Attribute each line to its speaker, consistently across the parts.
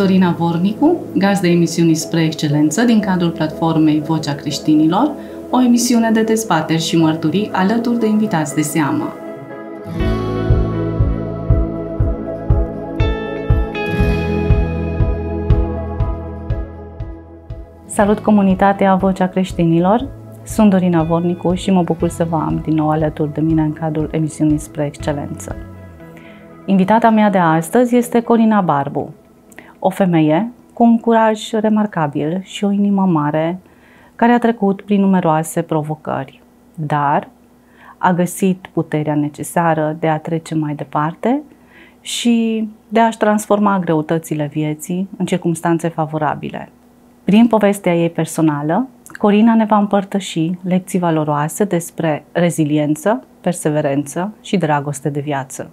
Speaker 1: Sunt Dorina Vornicu, gaz de emisiunii spre excelență din cadrul platformei Vocea Creștinilor, o emisiune de dezbateri și mărturii alături de invitați de seamă. Salut comunitatea Vocea Creștinilor! Sunt Dorina Vornicu și mă bucur să vă am din nou alături de mine în cadrul emisiunii spre excelență. Invitata mea de astăzi este Corina Barbu, o femeie cu un curaj remarcabil și o inimă mare, care a trecut prin numeroase provocări, dar a găsit puterea necesară de a trece mai departe și de a-și transforma greutățile vieții în circunstanțe favorabile. Prin povestea ei personală, Corina ne va împărtăși lecții valoroase despre reziliență, perseverență și dragoste de viață.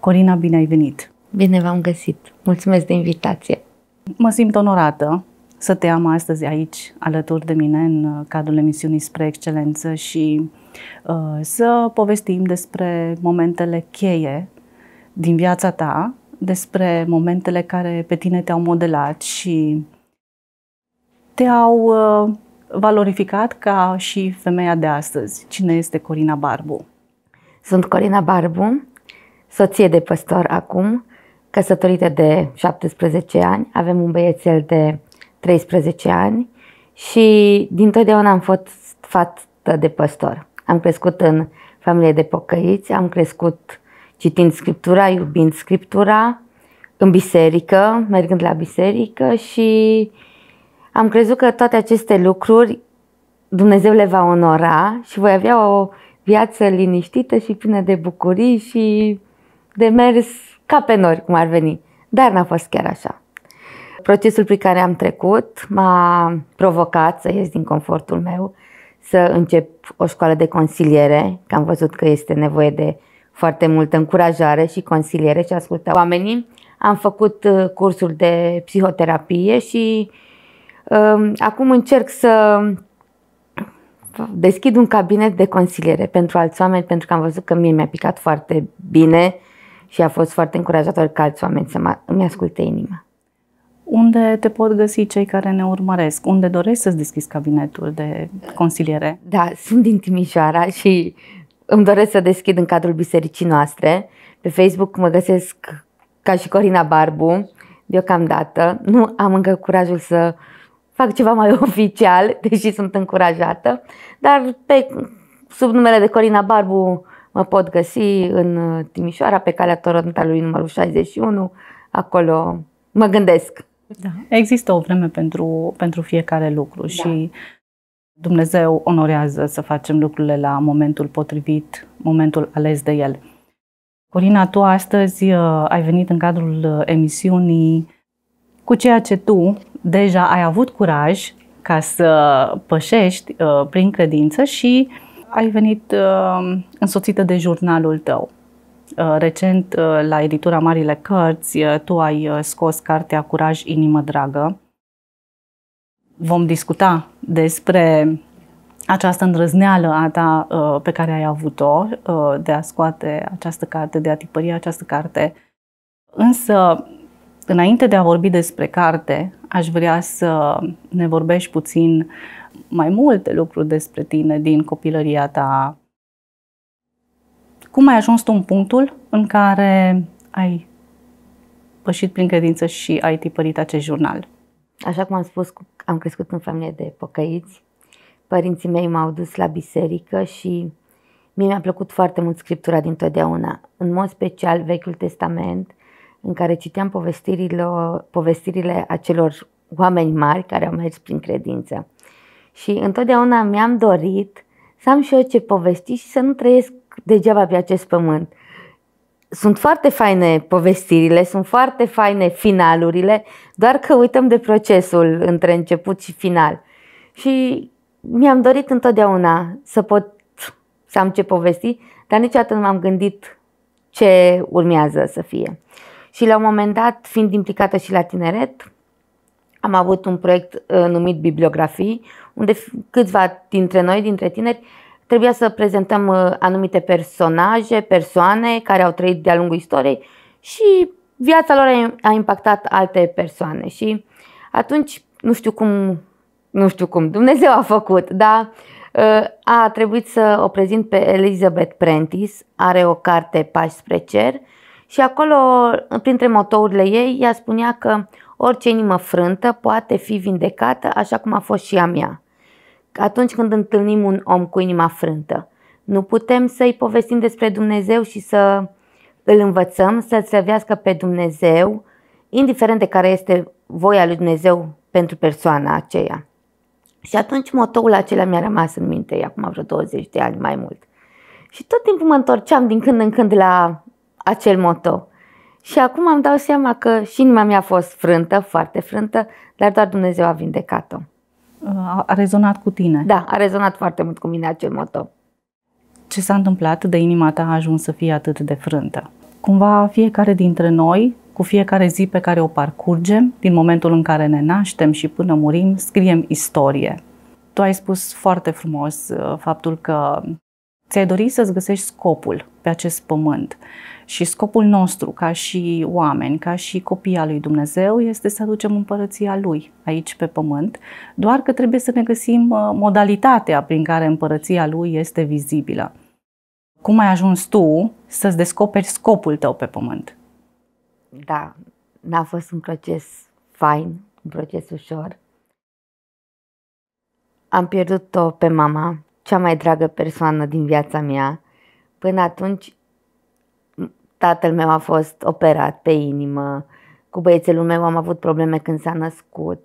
Speaker 1: Corina, bine ai venit!
Speaker 2: Bine v-am găsit! Mulțumesc de invitație!
Speaker 1: Mă simt onorată să te am astăzi aici alături de mine în cadrul emisiunii spre excelență și uh, să povestim despre momentele cheie din viața ta, despre momentele care pe tine te-au modelat și te-au uh, valorificat ca și femeia de astăzi. Cine este Corina Barbu?
Speaker 2: Sunt Corina Barbu, soție de păstor acum, căsătorită de 17 ani, avem un băiețel de 13 ani și din totdeauna am fost fată de păstor. Am crescut în familie de pocăiți, am crescut citind scriptura, iubind scriptura, în biserică, mergând la biserică și am crezut că toate aceste lucruri Dumnezeu le va onora și voi avea o viață liniștită și plină de bucurii și de mers ca pe nori, cum ar veni. Dar n-a fost chiar așa. Procesul prin care am trecut m-a provocat să ies din confortul meu, să încep o școală de consiliere, că am văzut că este nevoie de foarte multă încurajare și consiliere și ascultă oamenii. Am făcut uh, cursuri de psihoterapie și uh, acum încerc să deschid un cabinet de consiliere pentru alți oameni, pentru că am văzut că mie mi-a picat foarte bine și a fost foarte încurajator ca alți oameni să mă, îmi asculte inima.
Speaker 1: Unde te pot găsi cei care ne urmăresc? Unde dorești să-ți deschizi cabinetul de consiliere?
Speaker 2: Da, sunt din Timișoara și îmi doresc să deschid în cadrul bisericii noastre. Pe Facebook mă găsesc ca și Corina Barbu, deocamdată. Nu am încă curajul să fac ceva mai oficial, deși sunt încurajată, dar pe, sub numele de Corina Barbu mă pot găsi în Timișoara, pe calea Torontalului numărul 61, acolo mă gândesc.
Speaker 1: Da. Există o vreme pentru, pentru fiecare lucru da. și Dumnezeu onorează să facem lucrurile la momentul potrivit, momentul ales de El. Corina, tu astăzi uh, ai venit în cadrul uh, emisiunii cu ceea ce tu deja ai avut curaj ca să pășești uh, prin credință și ai venit uh, însoțită de jurnalul tău. Uh, recent, uh, la editura Marile Cărți, uh, tu ai uh, scos cartea Curaj, inimă dragă. Vom discuta despre această îndrăzneală a ta uh, pe care ai avut-o uh, de a scoate această carte, de a tipări această carte. Însă, Înainte de a vorbi despre carte, aș vrea să ne vorbești puțin mai multe lucruri despre tine din copilăria ta. Cum ai ajuns tu în punctul în care ai pășit prin credință și ai tipărit acest jurnal?
Speaker 2: Așa cum am spus, am crescut în familie de pocăiți. Părinții mei m-au dus la biserică și mie mi-a plăcut foarte mult scriptura din totdeauna. În mod special Vechiul Testament – în care citeam povestirile, povestirile acelor oameni mari care au mers prin credință. Și întotdeauna mi-am dorit să am și eu ce povesti și să nu trăiesc degeaba pe acest pământ. Sunt foarte faine povestirile, sunt foarte faine finalurile, doar că uităm de procesul între început și final. Și mi-am dorit întotdeauna să pot să am ce povesti, dar niciodată nu m-am gândit ce urmează să fie. Și la un moment dat, fiind implicată și la tineret, am avut un proiect uh, numit Bibliografii, unde câțiva dintre noi, dintre tineri, trebuia să prezentăm uh, anumite personaje, persoane care au trăit de-a lungul istoriei și viața lor a impactat alte persoane. Și atunci nu știu cum, nu știu cum, Dumnezeu a făcut, dar uh, a trebuit să o prezint pe Elizabeth Prentice, are o carte Pași spre cer și acolo, printre motourile ei, ea spunea că orice inimă frântă poate fi vindecată așa cum a fost și a mea. Atunci când întâlnim un om cu inima frântă, nu putem să-i povestim despre Dumnezeu și să îl învățăm să servească pe Dumnezeu, indiferent de care este voia lui Dumnezeu pentru persoana aceea. Și atunci motoul acela mi-a rămas în minte, acum vreo 20 de ani mai mult. Și tot timpul mă întorceam din când în când la acel moto. Și acum am dau seama că și inima mea a fost frântă, foarte frântă, dar doar Dumnezeu a vindecat-o.
Speaker 1: A rezonat cu tine?
Speaker 2: Da, a rezonat foarte mult cu mine acel moto.
Speaker 1: Ce s-a întâmplat de inima ta a ajuns să fie atât de frântă? Cumva fiecare dintre noi, cu fiecare zi pe care o parcurgem, din momentul în care ne naștem și până murim, scriem istorie. Tu ai spus foarte frumos uh, faptul că ți-ai dorit să-ți găsești scopul pe acest pământ. Și scopul nostru, ca și oameni, ca și copii al lui Dumnezeu, este să aducem împărăția Lui aici pe pământ, doar că trebuie să ne găsim uh, modalitatea prin care împărăția Lui este vizibilă. Cum ai ajuns tu să-ți descoperi scopul tău pe pământ?
Speaker 2: Da, n-a fost un proces fain, un proces ușor. Am pierdut-o pe mama, cea mai dragă persoană din viața mea. Până atunci, tatăl meu a fost operat pe inimă, cu băiețelul meu am avut probleme când s-a născut.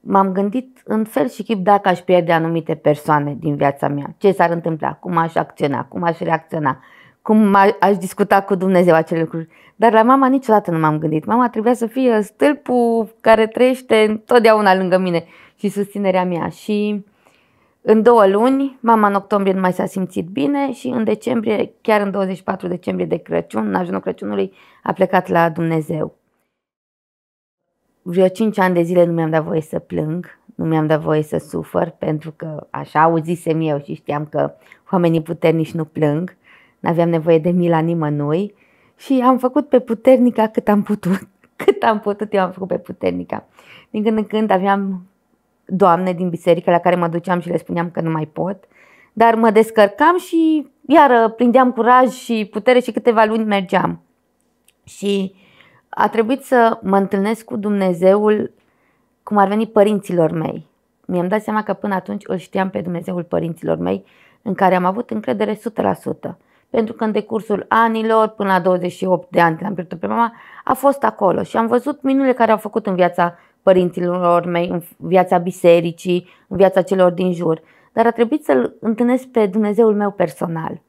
Speaker 2: M-am gândit în fel și chip dacă aș pierde anumite persoane din viața mea, ce s-ar întâmpla, cum aș acționa, cum aș reacționa, cum aș discuta cu Dumnezeu acele lucruri. Dar la mama niciodată nu m-am gândit. Mama trebuia să fie stâlpul care trăiește întotdeauna lângă mine și susținerea mea. Și în două luni, mama în octombrie nu mai s-a simțit bine și în decembrie, chiar în 24 decembrie de Crăciun, în ajunul Crăciunului, a plecat la Dumnezeu. Vreo cinci ani de zile nu mi-am dat voie să plâng, nu mi-am dat voie să sufăr, pentru că așa auzisem eu și știam că oamenii puternici nu plâng, n-aveam nevoie de mila nimănui și am făcut pe puternica cât am putut. Cât am putut, eu am făcut pe puternica. Din când în când aveam doamne din biserică la care mă duceam și le spuneam că nu mai pot, dar mă descărcam și iară prindeam curaj și putere și câteva luni mergeam. Și a trebuit să mă întâlnesc cu Dumnezeul cum ar veni părinților mei. Mi-am dat seama că până atunci îl știam pe Dumnezeul părinților mei, în care am avut încredere 100%. Pentru că în decursul anilor, până la 28 de ani când am pierdut pe mama, a fost acolo și am văzut minunile care au făcut în viața părinților mei, în viața bisericii, în viața celor din jur. Dar a trebuit să-L întâlnesc pe Dumnezeul meu personal.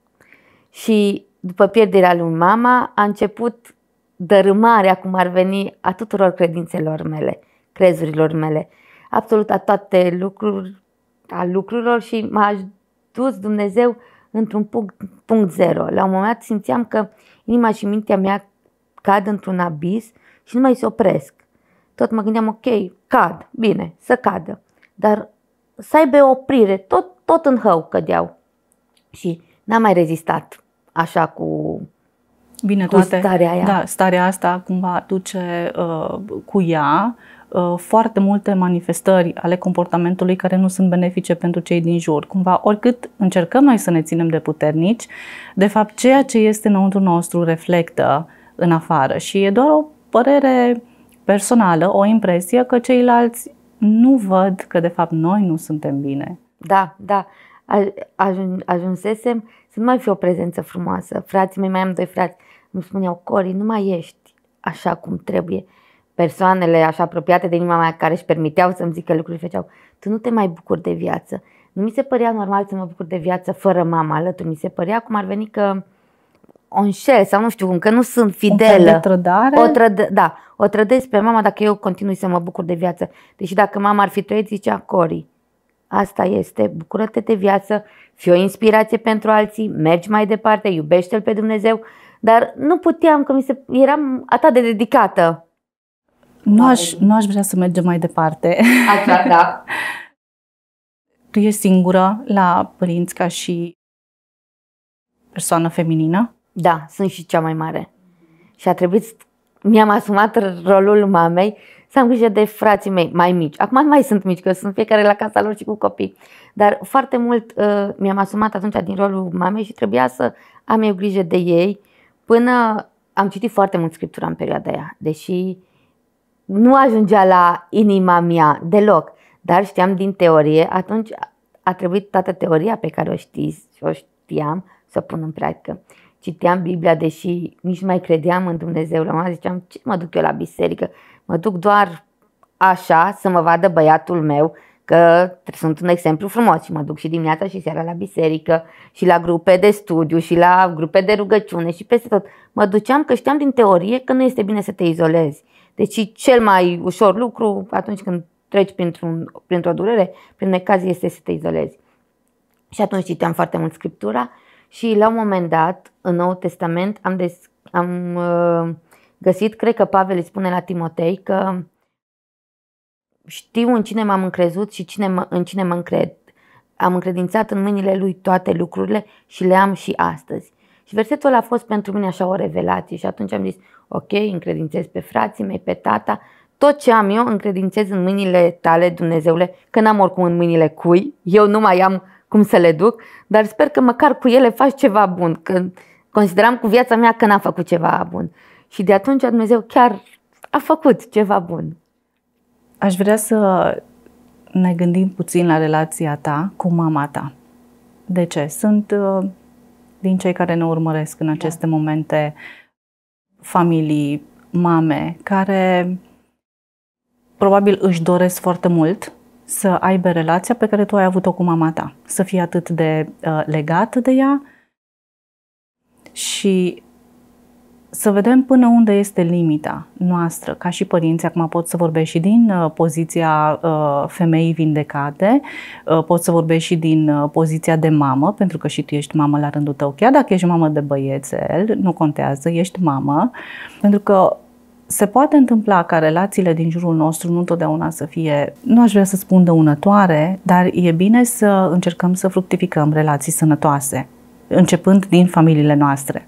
Speaker 2: Și după pierderea lui mama, a început dărâmarea, cum ar veni, a tuturor credințelor mele, crezurilor mele, absolut a toate lucruri, a lucrurilor și m-a dus Dumnezeu într-un punct, punct zero. La un moment dat simțeam că inima și mintea mea cad într-un abis și nu mai se opresc tot mă gândeam, ok, cad, bine, să cadă, dar să aibă o oprire, tot, tot în hău cădeau. Și n-am mai rezistat așa cu,
Speaker 1: Bine,
Speaker 2: cu
Speaker 1: toate,
Speaker 2: starea aia.
Speaker 1: Da, starea asta cumva duce uh, cu ea uh, foarte multe manifestări ale comportamentului care nu sunt benefice pentru cei din jur. Cumva, oricât încercăm noi să ne ținem de puternici, de fapt, ceea ce este înăuntru nostru reflectă în afară și e doar o părere personală o impresie că ceilalți nu văd că de fapt noi nu suntem bine.
Speaker 2: Da, da. Ajun, ajunsesem să nu mai fie o prezență frumoasă. Frații mei, mai am doi frați, îmi spuneau, Cori, nu mai ești așa cum trebuie. Persoanele așa apropiate de inima mea care își permiteau să-mi zică lucruri făceau, tu nu te mai bucuri de viață. Nu mi se părea normal să mă bucur de viață fără mama alături. Mi se părea cum ar veni că o înșel sau nu știu cum, că nu sunt fidelă.
Speaker 1: O trădare?
Speaker 2: O trăd- da, o trădez pe mama dacă eu continui să mă bucur de viață. Deși dacă mama ar fi trăit, zicea Cori, asta este, bucură-te de viață, fi o inspirație pentru alții, mergi mai departe, iubește-L pe Dumnezeu, dar nu puteam, că mi se, eram atât de dedicată.
Speaker 1: Nu aș, nu aș vrea să mergem mai departe.
Speaker 2: Așa, da.
Speaker 1: tu ești singură la părinți ca și persoană feminină?
Speaker 2: Da, sunt și cea mai mare. Și a trebuit mi-am asumat rolul mamei să am grijă de frații mei mai mici. Acum nu mai sunt mici, că sunt fiecare la casa lor și cu copii. Dar foarte mult uh, mi-am asumat atunci din rolul mamei și trebuia să am eu grijă de ei până am citit foarte mult scriptura în perioada aia, deși nu ajungea la inima mea deloc, dar știam din teorie, atunci a trebuit toată teoria pe care o știți și o știam să o pun în practică. Citeam Biblia, deși nici nu mai credeam în Dumnezeu. La un ziceam, ce mă duc eu la biserică? Mă duc doar așa să mă vadă băiatul meu că sunt un exemplu frumos și mă duc și dimineața și seara la biserică și la grupe de studiu și la grupe de rugăciune și peste tot. Mă duceam că știam din teorie că nu este bine să te izolezi. Deci cel mai ușor lucru atunci când treci printr-un, printr-o durere, prin necaz este să te izolezi. Și atunci citeam foarte mult Scriptura și la un moment dat, în Noul Testament, am, des, am uh, găsit, cred că Pavel îi spune la Timotei că știu în cine m-am încrezut și cine mă, în cine mă încred. Am încredințat în mâinile lui toate lucrurile și le am și astăzi. Și versetul ăla a fost pentru mine așa o revelație și atunci am zis, ok, încredințez pe frații mei, pe tata, tot ce am eu încredințez în mâinile tale, Dumnezeule, că n-am oricum în mâinile cui, eu nu mai am cum să le duc, dar sper că măcar cu ele faci ceva bun, că consideram cu viața mea că n-am făcut ceva bun. Și de atunci Dumnezeu chiar a făcut ceva bun.
Speaker 1: Aș vrea să ne gândim puțin la relația ta cu mama ta. De ce? Sunt uh, din cei care ne urmăresc în aceste da. momente familii, mame, care probabil își doresc foarte mult să aibă relația pe care tu ai avut-o cu mama ta, să fie atât de uh, legat de ea și să vedem până unde este limita noastră, ca și părinți, acum pot să vorbesc și din uh, poziția uh, femeii vindecate, uh, pot să vorbesc și din uh, poziția de mamă, pentru că și tu ești mamă la rândul tău, chiar dacă ești mamă de băiețel, nu contează, ești mamă, pentru că se poate întâmpla ca relațiile din jurul nostru nu întotdeauna să fie, nu aș vrea să spun dăunătoare, dar e bine să încercăm să fructificăm relații sănătoase, începând din familiile noastre.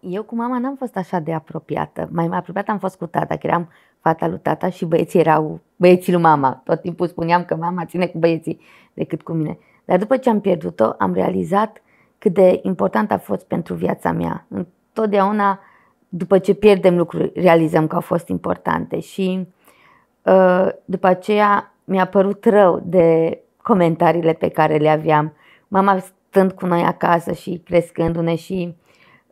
Speaker 2: Eu cu mama n-am fost așa de apropiată. Mai apropiată am fost cu tata, că eram fata lui tata și băieții erau băieții lui mama. Tot timpul spuneam că mama ține cu băieții decât cu mine. Dar după ce am pierdut-o, am realizat cât de important a fost pentru viața mea. Întotdeauna după ce pierdem lucruri, realizăm că au fost importante și uh, după aceea mi-a părut rău de comentariile pe care le aveam. Mama stând cu noi acasă și crescându-ne și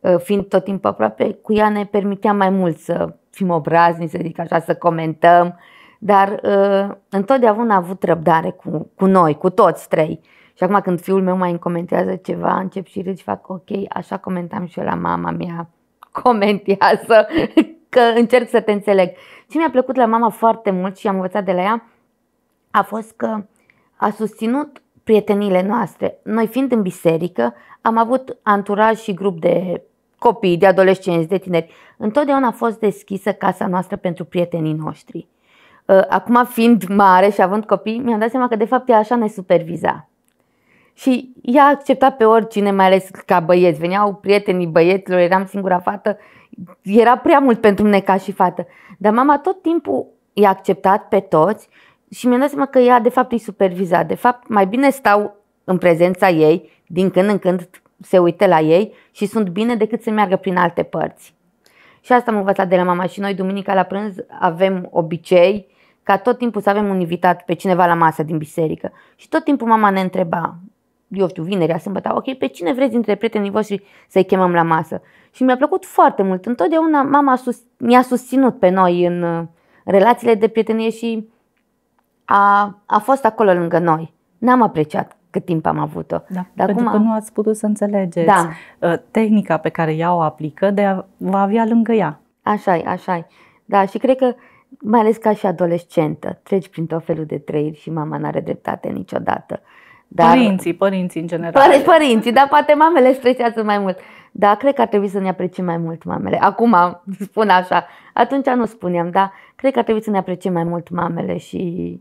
Speaker 2: uh, fiind tot timpul aproape, cu ea ne permitea mai mult să fim obrazni, să zic așa, să comentăm, dar uh, întotdeauna a avut răbdare cu, cu noi, cu toți trei. Și acum când fiul meu mai îmi comentează ceva, încep și râd și fac ok, așa comentam și eu la mama mea comentează că încerc să te înțeleg. Ce mi-a plăcut la mama foarte mult și am învățat de la ea a fost că a susținut prieteniile noastre. Noi fiind în biserică, am avut anturaj și grup de copii, de adolescenți, de tineri. Întotdeauna a fost deschisă casa noastră pentru prietenii noștri. Uh, acum fiind mare și având copii, mi-am dat seama că de fapt ea așa ne superviza. Și ea accepta pe oricine, mai ales ca băieți. Veneau prietenii băieților, eram singura fată. Era prea mult pentru mine ca și fată. Dar mama tot timpul i-a acceptat pe toți și mi-a dat seama că ea de fapt îi superviza. De fapt, mai bine stau în prezența ei, din când în când se uită la ei și sunt bine decât să meargă prin alte părți. Și asta am învățat de la mama și noi duminica la prânz avem obicei ca tot timpul să avem un invitat pe cineva la masă din biserică. Și tot timpul mama ne întreba, eu știu, vinerea, sâmbătă, ok, pe cine vreți dintre prietenii voștri să-i chemăm la masă? Și mi-a plăcut foarte mult. Întotdeauna mama sus, ne-a susținut pe noi în uh, relațiile de prietenie și a, a fost acolo lângă noi. N-am apreciat cât timp am avut-o.
Speaker 1: Da, Dar pentru acum, că nu ați putut să înțelegeți da. Uh, tehnica pe care ea o aplică de a vă avea lângă ea.
Speaker 2: așa e, așa e. Da, și cred că mai ales ca și adolescentă, treci prin tot felul de trăiri și mama n-are dreptate niciodată.
Speaker 1: Dar, părinții, părinții în general.
Speaker 2: Păr- părinții, dar poate mamele stresează mai mult. Dar cred că ar trebui să ne apreciem mai mult mamele. Acum spun așa, atunci nu spuneam, dar cred că ar trebui să ne apreciem mai mult mamele și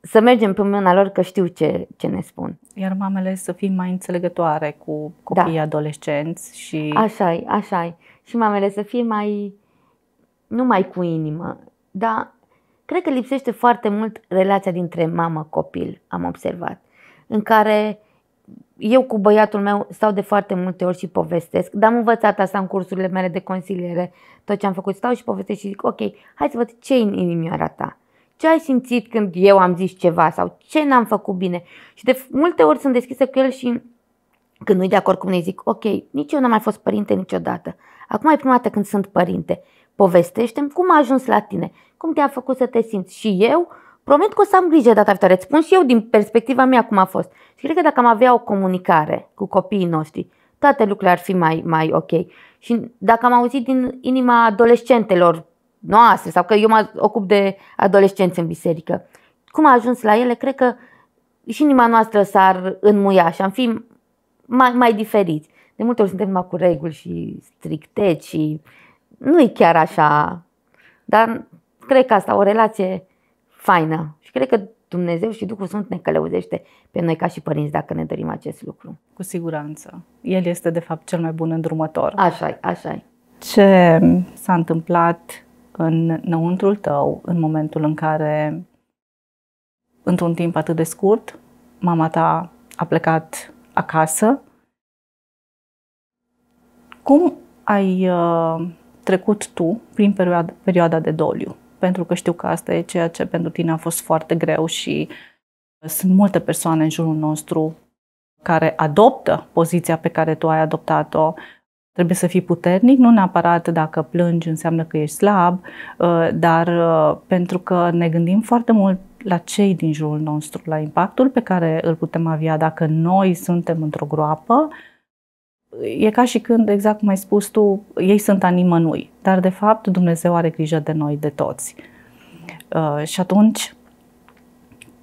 Speaker 2: să mergem pe mâna lor că știu ce, ce ne spun.
Speaker 1: Iar mamele să fie mai înțelegătoare cu copiii da. adolescenți și...
Speaker 2: Așa e, așa e. Și mamele să fie mai numai cu inimă, dar cred că lipsește foarte mult relația dintre mamă-copil, am observat, în care eu cu băiatul meu stau de foarte multe ori și povestesc, dar am învățat asta în cursurile mele de consiliere, tot ce am făcut, stau și povestesc și zic, ok, hai să văd ce e în inimioara ta. Ce ai simțit când eu am zis ceva sau ce n-am făcut bine? Și de multe ori sunt deschisă cu el și când nu-i de acord cu mine zic, ok, nici eu n-am mai fost părinte niciodată. Acum e prima dată când sunt părinte. Povestește-mi cum a ajuns la tine, cum te-a făcut să te simți. Și eu promit că o să am grijă data viitoare. Îți spun și eu din perspectiva mea cum a fost. Și cred că dacă am avea o comunicare cu copiii noștri, toate lucrurile ar fi mai, mai ok. Și dacă am auzit din inima adolescentelor noastre, sau că eu mă ocup de adolescenți în biserică, cum a ajuns la ele, cred că și inima noastră s-ar înmuia și am fi mai, mai diferiți. De multe ori suntem numai cu reguli și stricteți și nu e chiar așa. Dar cred că asta o relație faină și cred că Dumnezeu și Duhul Sfânt ne călăuzește pe noi ca și părinți dacă ne dorim acest lucru.
Speaker 1: Cu siguranță. El este de fapt cel mai bun îndrumător.
Speaker 2: Așa e, așa e.
Speaker 1: Ce s-a întâmplat în năuntrul tău în momentul în care, într-un timp atât de scurt, mama ta a plecat acasă? Cum ai uh, trecut tu prin perioada, perioada de doliu? Pentru că știu că asta e ceea ce pentru tine a fost foarte greu și sunt multe persoane în jurul nostru care adoptă poziția pe care tu ai adoptat-o. Trebuie să fii puternic, nu neapărat dacă plângi înseamnă că ești slab, uh, dar uh, pentru că ne gândim foarte mult la cei din jurul nostru, la impactul pe care îl putem avea dacă noi suntem într-o groapă, e ca și când, exact cum ai spus tu, ei sunt a nimănui, dar de fapt Dumnezeu are grijă de noi, de toți. Uh, și atunci,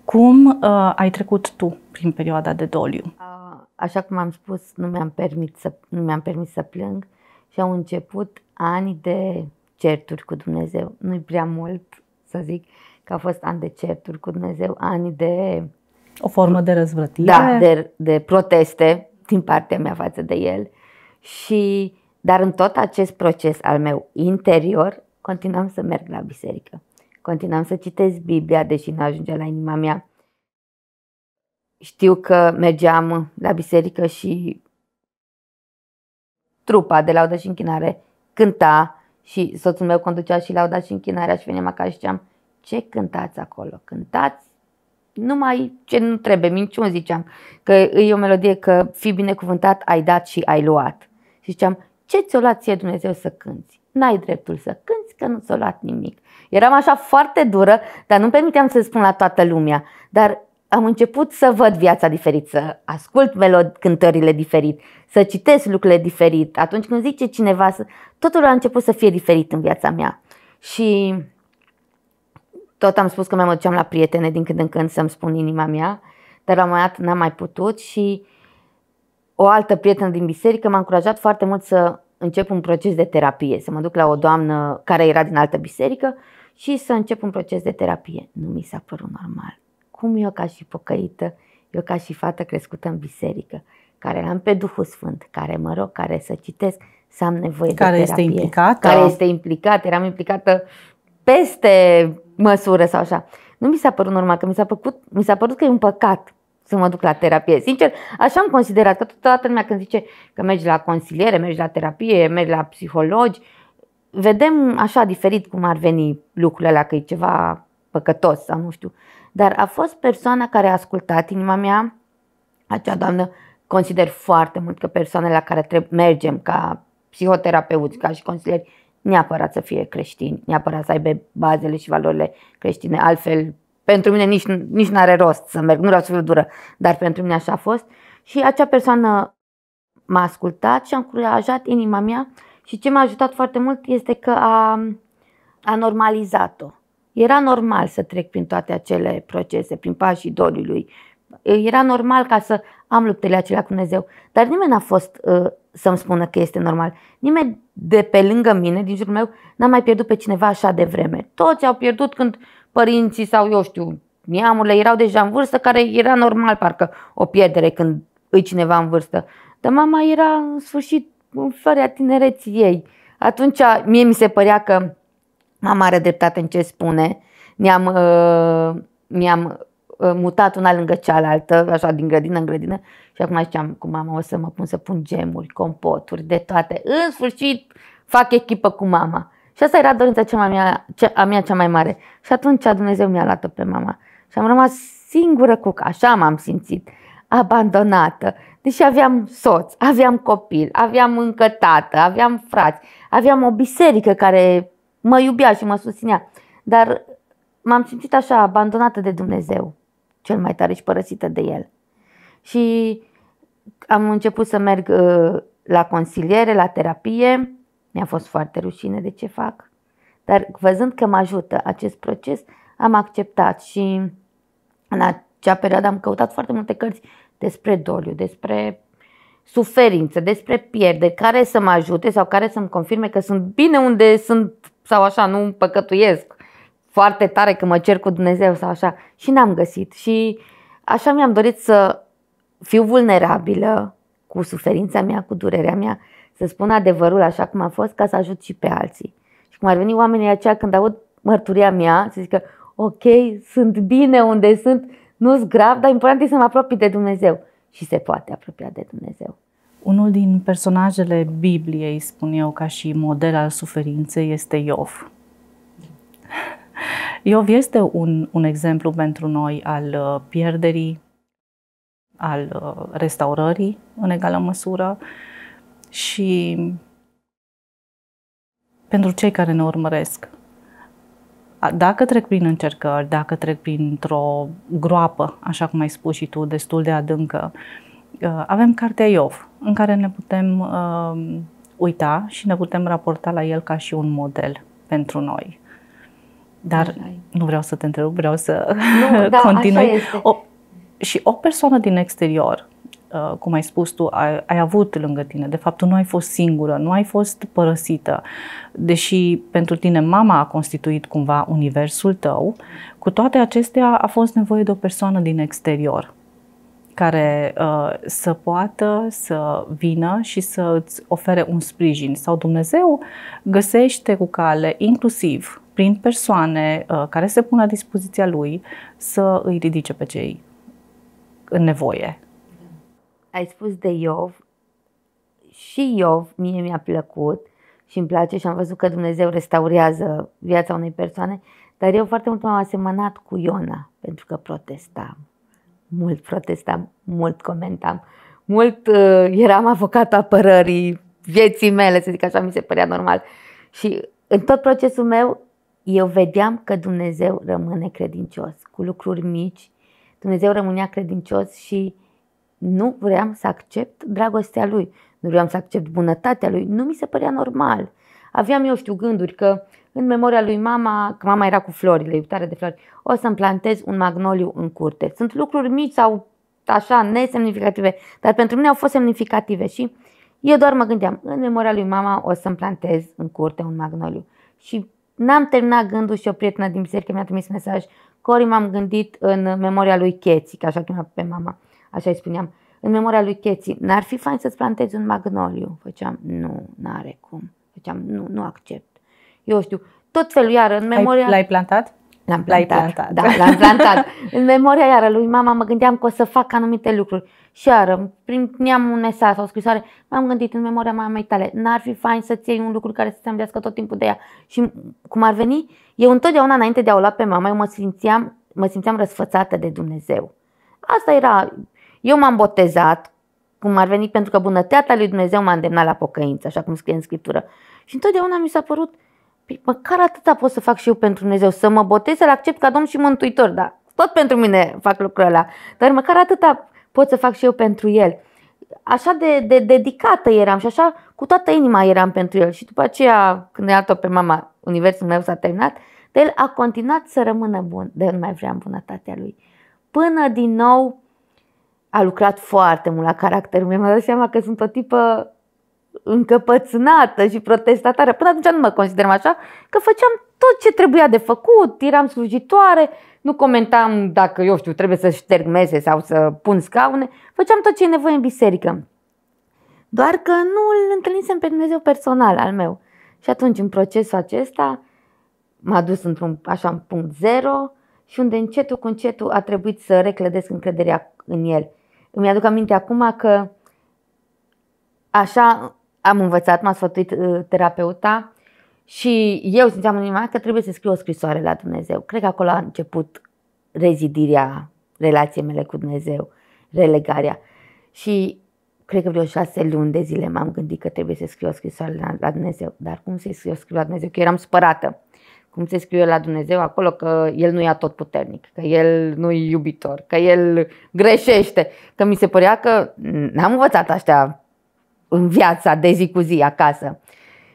Speaker 1: cum uh, ai trecut tu prin perioada de doliu? Uh,
Speaker 2: așa cum am spus, nu mi-am permis să, nu mi-am permis să plâng și au început ani de certuri cu Dumnezeu. Nu-i prea mult să zic că a fost ani de certuri cu Dumnezeu, ani de...
Speaker 1: O formă de răzvrătire?
Speaker 2: Da, de, de proteste, din partea mea față de el. Și, dar în tot acest proces al meu interior, continuam să merg la biserică. Continuam să citesc Biblia, deși nu ajungea la inima mea. Știu că mergeam la biserică și trupa de laudă și închinare cânta și soțul meu conducea și lauda și închinarea și veneam acasă și ziceam, ce cântați acolo? Cântați numai ce nu trebuie, minciuni ziceam, că e o melodie că fi binecuvântat, ai dat și ai luat. Și ziceam, ce ți-o luat ție Dumnezeu să cânți? N-ai dreptul să cânți că nu ți-o luat nimic. Eram așa foarte dură, dar nu permiteam să spun la toată lumea. Dar am început să văd viața diferit, să ascult melod, cântările diferit, să citesc lucrurile diferit. Atunci când zice cineva, totul a început să fie diferit în viața mea. Și tot am spus că mai mă duceam la prietene din când în când să-mi spun inima mea, dar la un moment dat n-am mai putut și o altă prietenă din biserică m-a încurajat foarte mult să încep un proces de terapie, să mă duc la o doamnă care era din altă biserică și să încep un proces de terapie. Nu mi s-a părut normal. Cum eu ca și pocăită, eu ca și fată crescută în biserică, care am pe Duhul Sfânt, care mă rog, care să citesc, să am nevoie
Speaker 1: care
Speaker 2: de terapie.
Speaker 1: Este implicată?
Speaker 2: Care este implicată. Eram implicată peste măsură sau așa. Nu mi s-a părut normal, că mi s-a, părut, mi s-a părut că e un păcat să mă duc la terapie. Sincer, așa am considerat că toată lumea când zice că mergi la consiliere, mergi la terapie, mergi la psihologi, vedem așa diferit cum ar veni lucrurile alea, că e ceva păcătos sau nu știu. Dar a fost persoana care a ascultat inima mea, acea doamnă, consider foarte mult că persoanele la care trebuie, mergem ca psihoterapeuți, ca și consilieri, neapărat să fie creștini, neapărat să aibă bazele și valorile creștine, altfel pentru mine nici, nici nu are rost să merg, nu vreau să fiu dură, dar pentru mine așa a fost. Și acea persoană m-a ascultat și a încurajat inima mea și ce m-a ajutat foarte mult este că a, a normalizat-o. Era normal să trec prin toate acele procese, prin pașii doliului. Era normal ca să am luptele acelea cu Dumnezeu. Dar nimeni n-a fost uh, să-mi spună că este normal. Nimeni de pe lângă mine, din jurul meu, n-a mai pierdut pe cineva așa de vreme. Toți au pierdut când părinții sau eu știu, neamurile erau deja în vârstă, care era normal parcă o pierdere când îi cineva în vârstă. Dar mama era în sfârșit în floarea tinereții ei. Atunci mie mi se părea că mama are dreptate în ce spune, ne-am, uh, ne-am uh, mutat una lângă cealaltă, așa din grădină în grădină și acum ziceam cu mama o să mă pun să pun gemuri, compoturi, de toate. În sfârșit fac echipă cu mama. Și asta era dorința cea mai mea, cea, a mea cea mai mare. Și atunci Dumnezeu mi-a luat-o pe mama. Și am rămas singură cu, așa m-am simțit, abandonată. Deși aveam soț, aveam copil, aveam încă tată, aveam frați, aveam o biserică care mă iubea și mă susținea. Dar m-am simțit așa abandonată de Dumnezeu, cel mai tare și părăsită de El. Și am început să merg uh, la consiliere, la terapie. Mi-a fost foarte rușine de ce fac. Dar văzând că mă ajută acest proces, am acceptat și în acea perioadă am căutat foarte multe cărți despre doliu, despre suferință, despre pierdere, care să mă ajute sau care să-mi confirme că sunt bine unde sunt sau așa, nu păcătuiesc foarte tare că mă cer cu Dumnezeu sau așa. Și n-am găsit. Și așa mi-am dorit să fiu vulnerabilă cu suferința mea, cu durerea mea, să spun adevărul așa cum a fost, ca să ajut și pe alții. Și cum ar veni oamenii aceia când aud mărturia mea, să zică, ok, sunt bine unde sunt, nu-s grav, dar important e să mă apropii de Dumnezeu. Și se poate apropia de Dumnezeu.
Speaker 1: Unul din personajele Bibliei, spun eu, ca și model al suferinței, este Iov. Iov este un, un exemplu pentru noi al uh, pierderii, al uh, restaurării în egală măsură și pentru cei care ne urmăresc. Dacă trec prin încercări, dacă trec printr-o groapă, așa cum ai spus și tu, destul de adâncă, uh, avem cartea Iov, în care ne putem uh, uita și ne putem raporta la el ca și un model pentru noi. Dar nu vreau să te întreb, vreau să nu, da, continui. O, și o persoană din exterior, uh, cum ai spus tu, ai, ai avut lângă tine. De fapt, tu nu ai fost singură, nu ai fost părăsită. Deși pentru tine mama a constituit cumva universul tău, cu toate acestea a fost nevoie de o persoană din exterior care uh, să poată să vină și să îți ofere un sprijin. Sau Dumnezeu găsește cu cale, inclusiv prin persoane uh, care se pun la dispoziția lui, să îi ridice pe cei în nevoie.
Speaker 2: Ai spus de Iov și Iov mie mi-a plăcut și îmi place și am văzut că Dumnezeu restaurează viața unei persoane, dar eu foarte mult m-am asemănat cu Iona pentru că protestam. Mult protestam, mult comentam, mult uh, eram avocat apărării vieții mele, să zic așa, mi se părea normal. Și în tot procesul meu eu vedeam că Dumnezeu rămâne credincios cu lucruri mici. Dumnezeu rămânea credincios și nu vreau să accept dragostea Lui, nu vreau să accept bunătatea Lui, nu mi se părea normal. Aveam, eu știu, gânduri că în memoria lui mama, că mama era cu florile, iubitare de flori, o să-mi plantez un magnoliu în curte. Sunt lucruri mici sau așa nesemnificative, dar pentru mine au fost semnificative și eu doar mă gândeam, în memoria lui mama o să-mi plantez în curte un magnoliu. Și N-am terminat gândul și o prietenă din biserică mi-a trimis mesaj. Cori m-am gândit în memoria lui Cheții, că așa chema pe mama, așa îi spuneam. În memoria lui Cheții, n-ar fi fain să-ți plantezi un magnoliu? Făceam, nu, n-are cum. Făceam, nu, nu accept. Eu știu, tot felul, iar în memoria...
Speaker 1: L-ai plantat?
Speaker 2: L-am plantat. L-ai plantat. Da, l-am plantat. în memoria iară lui mama mă gândeam că o să fac anumite lucruri. Și iară, primeam un mesaj sau o scrisoare, m-am gândit în memoria mamei tale, n-ar fi fain să-ți iei un lucru care să-ți amintească tot timpul de ea. Și cum ar veni, eu întotdeauna înainte de a o lua pe mama, eu mă simțeam, mă simțeam răsfățată de Dumnezeu. Asta era, eu m-am botezat, cum ar veni, pentru că bunătatea lui Dumnezeu m-a îndemnat la pocăință, așa cum scrie în Scriptură. Și întotdeauna mi s-a părut, Păi măcar atâta pot să fac și eu pentru Dumnezeu, să mă botez, să-L accept ca Domn și Mântuitor, da, tot pentru mine fac lucrul ăla, dar măcar atâta pot să fac și eu pentru El. Așa de, de dedicată eram și așa cu toată inima eram pentru El. Și după aceea când i-a pe mama, universul meu s-a terminat, de El a continuat să rămână bun, de nu mai vrea bunătatea Lui. Până din nou a lucrat foarte mult la caracterul meu, mi-am dat seama că sunt o tipă încăpățânată și protestatară. Până atunci nu mă consideram așa, că făceam tot ce trebuia de făcut, eram slujitoare, nu comentam dacă, eu știu, trebuie să șterg mese sau să pun scaune, făceam tot ce e nevoie în biserică. Doar că nu îl întâlnisem pe Dumnezeu personal al meu. Și atunci, în procesul acesta, m-a dus într-un așa un punct zero și unde încetul cu încetul a trebuit să reclădesc încrederea în el. Îmi aduc aminte acum că așa am învățat, m-a sfătuit uh, terapeuta și eu simțeam în inima că trebuie să scriu o scrisoare la Dumnezeu. Cred că acolo a început rezidirea relației mele cu Dumnezeu, relegarea. Și cred că vreo șase luni de zile m-am gândit că trebuie să scriu o scrisoare la, la Dumnezeu. Dar cum să scriu o scriu la Dumnezeu? Că eram spărată. Cum să scriu eu la Dumnezeu acolo că El nu e tot puternic, că El nu e iubitor, că El greșește. Că mi se părea că n-am învățat așa în viața de zi cu zi acasă.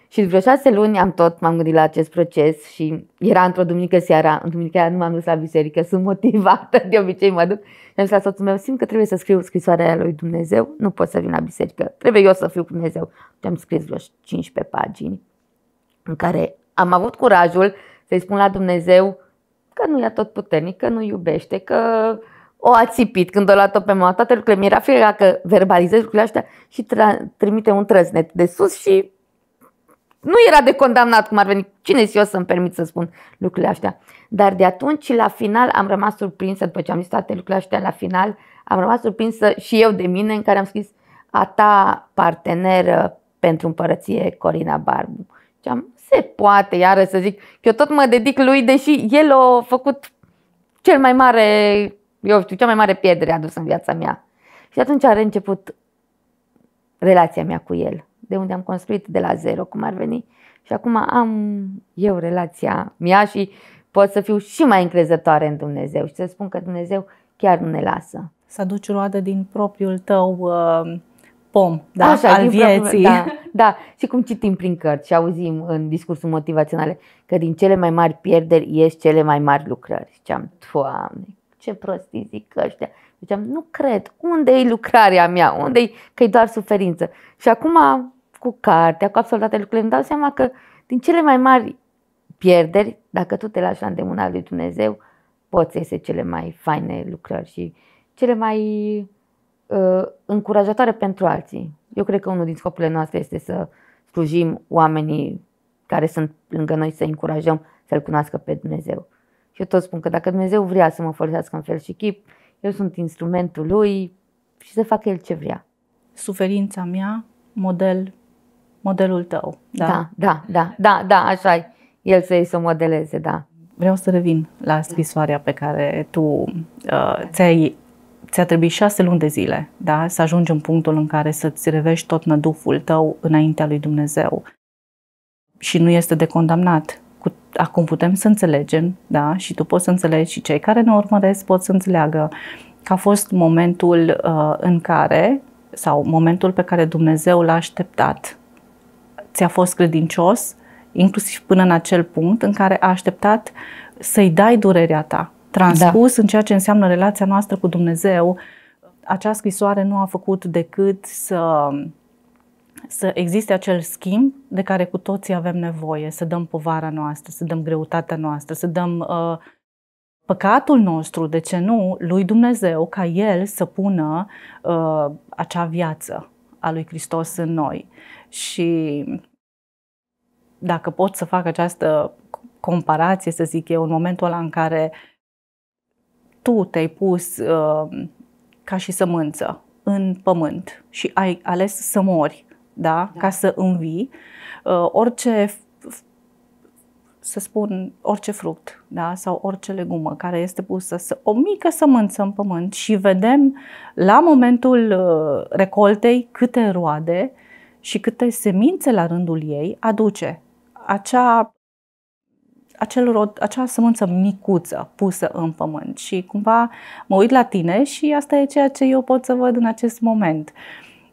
Speaker 2: Și vreo șase luni am tot, m-am gândit la acest proces și era într-o duminică seara, în duminică nu m-am dus la biserică, sunt motivată, de obicei mă duc. Și am zis la soțul meu, simt că trebuie să scriu scrisoarea aia lui Dumnezeu, nu pot să vin la biserică, trebuie eu să fiu cu Dumnezeu. Și am scris vreo 15 pagini în care am avut curajul să-i spun la Dumnezeu că nu e tot puternic, că nu iubește, că o țipit când o luat-o pe mama. Toate lucrurile mi-era frică că verbalizez lucrurile astea și tra- trimite un trăznet de sus și nu era de condamnat cum ar veni. Cine eu să-mi permit să spun lucrurile astea? Dar de atunci, la final, am rămas surprinsă, după ce am zis toate lucrurile astea, la final, am rămas surprinsă și eu de mine, în care am scris a ta parteneră pentru împărăție, Corina Barbu. Și am, se poate, iară să zic, că eu tot mă dedic lui, deși el a făcut cel mai mare, eu știu, cea mai mare pierdere adus în viața mea. Și atunci a început relația mea cu el de unde am construit de la zero, cum ar veni. Și acum am eu relația mea și pot să fiu și mai încrezătoare în Dumnezeu și să spun că Dumnezeu chiar nu ne lasă.
Speaker 1: Să aduci roadă din propriul tău uh, pom, da? Așa, al vieții. Propriul,
Speaker 2: da, da, și cum citim prin cărți și auzim în discursul motivaționale că din cele mai mari pierderi ies cele mai mari lucrări. Și am, Doamne, ce prostii zic ăștia. Ziceam, nu cred, unde e lucrarea mea, unde e, că e doar suferință. Și acum, cu cartea, cu absolut toate lucrurile, îmi dau seama că din cele mai mari pierderi, dacă tu te lași la îndemâna lui Dumnezeu, poți iese cele mai faine lucrări și cele mai uh, încurajatoare pentru alții. Eu cred că unul din scopurile noastre este să slujim oamenii care sunt lângă noi, să încurajăm să-L cunoască pe Dumnezeu. Și eu tot spun că dacă Dumnezeu vrea să mă folosească în fel și chip, eu sunt instrumentul lui și să facă el ce vrea.
Speaker 1: Suferința mea, model, modelul tău. Da,
Speaker 2: da, da, da, da, da așa e. El să-i să modeleze, da.
Speaker 1: Vreau să revin la scrisoarea pe care tu uh, ți-ai ți-a trebuit șase luni de zile, da? Să ajungi în punctul în care să-ți revești tot năduful tău înaintea lui Dumnezeu. Și nu este de condamnat cu, acum putem să înțelegem, da, și tu poți să înțelegi și cei care ne urmăresc pot să înțeleagă că a fost momentul uh, în care, sau momentul pe care Dumnezeu l-a așteptat. Ți-a fost credincios, inclusiv până în acel punct în care a așteptat să-i dai durerea ta, transpus da. în ceea ce înseamnă relația noastră cu Dumnezeu. Acea scrisoare nu a făcut decât să să existe acel schimb de care cu toții avem nevoie, să dăm povara noastră, să dăm greutatea noastră, să dăm uh, păcatul nostru, de ce nu, lui Dumnezeu, ca El să pună uh, acea viață a lui Hristos în noi. Și dacă pot să fac această comparație, să zic eu, în momentul ăla în care tu te-ai pus uh, ca și sămânță în pământ și ai ales să mori da? da. ca să învii, uh, orice să spun, orice fruct da? sau orice legumă care este pusă, o mică sămânță în pământ și vedem la momentul uh, recoltei câte roade și câte semințe la rândul ei aduce. Acea, acel rod, acea sămânță micuță pusă în pământ și cumva mă uit la tine și asta e ceea ce eu pot să văd în acest moment.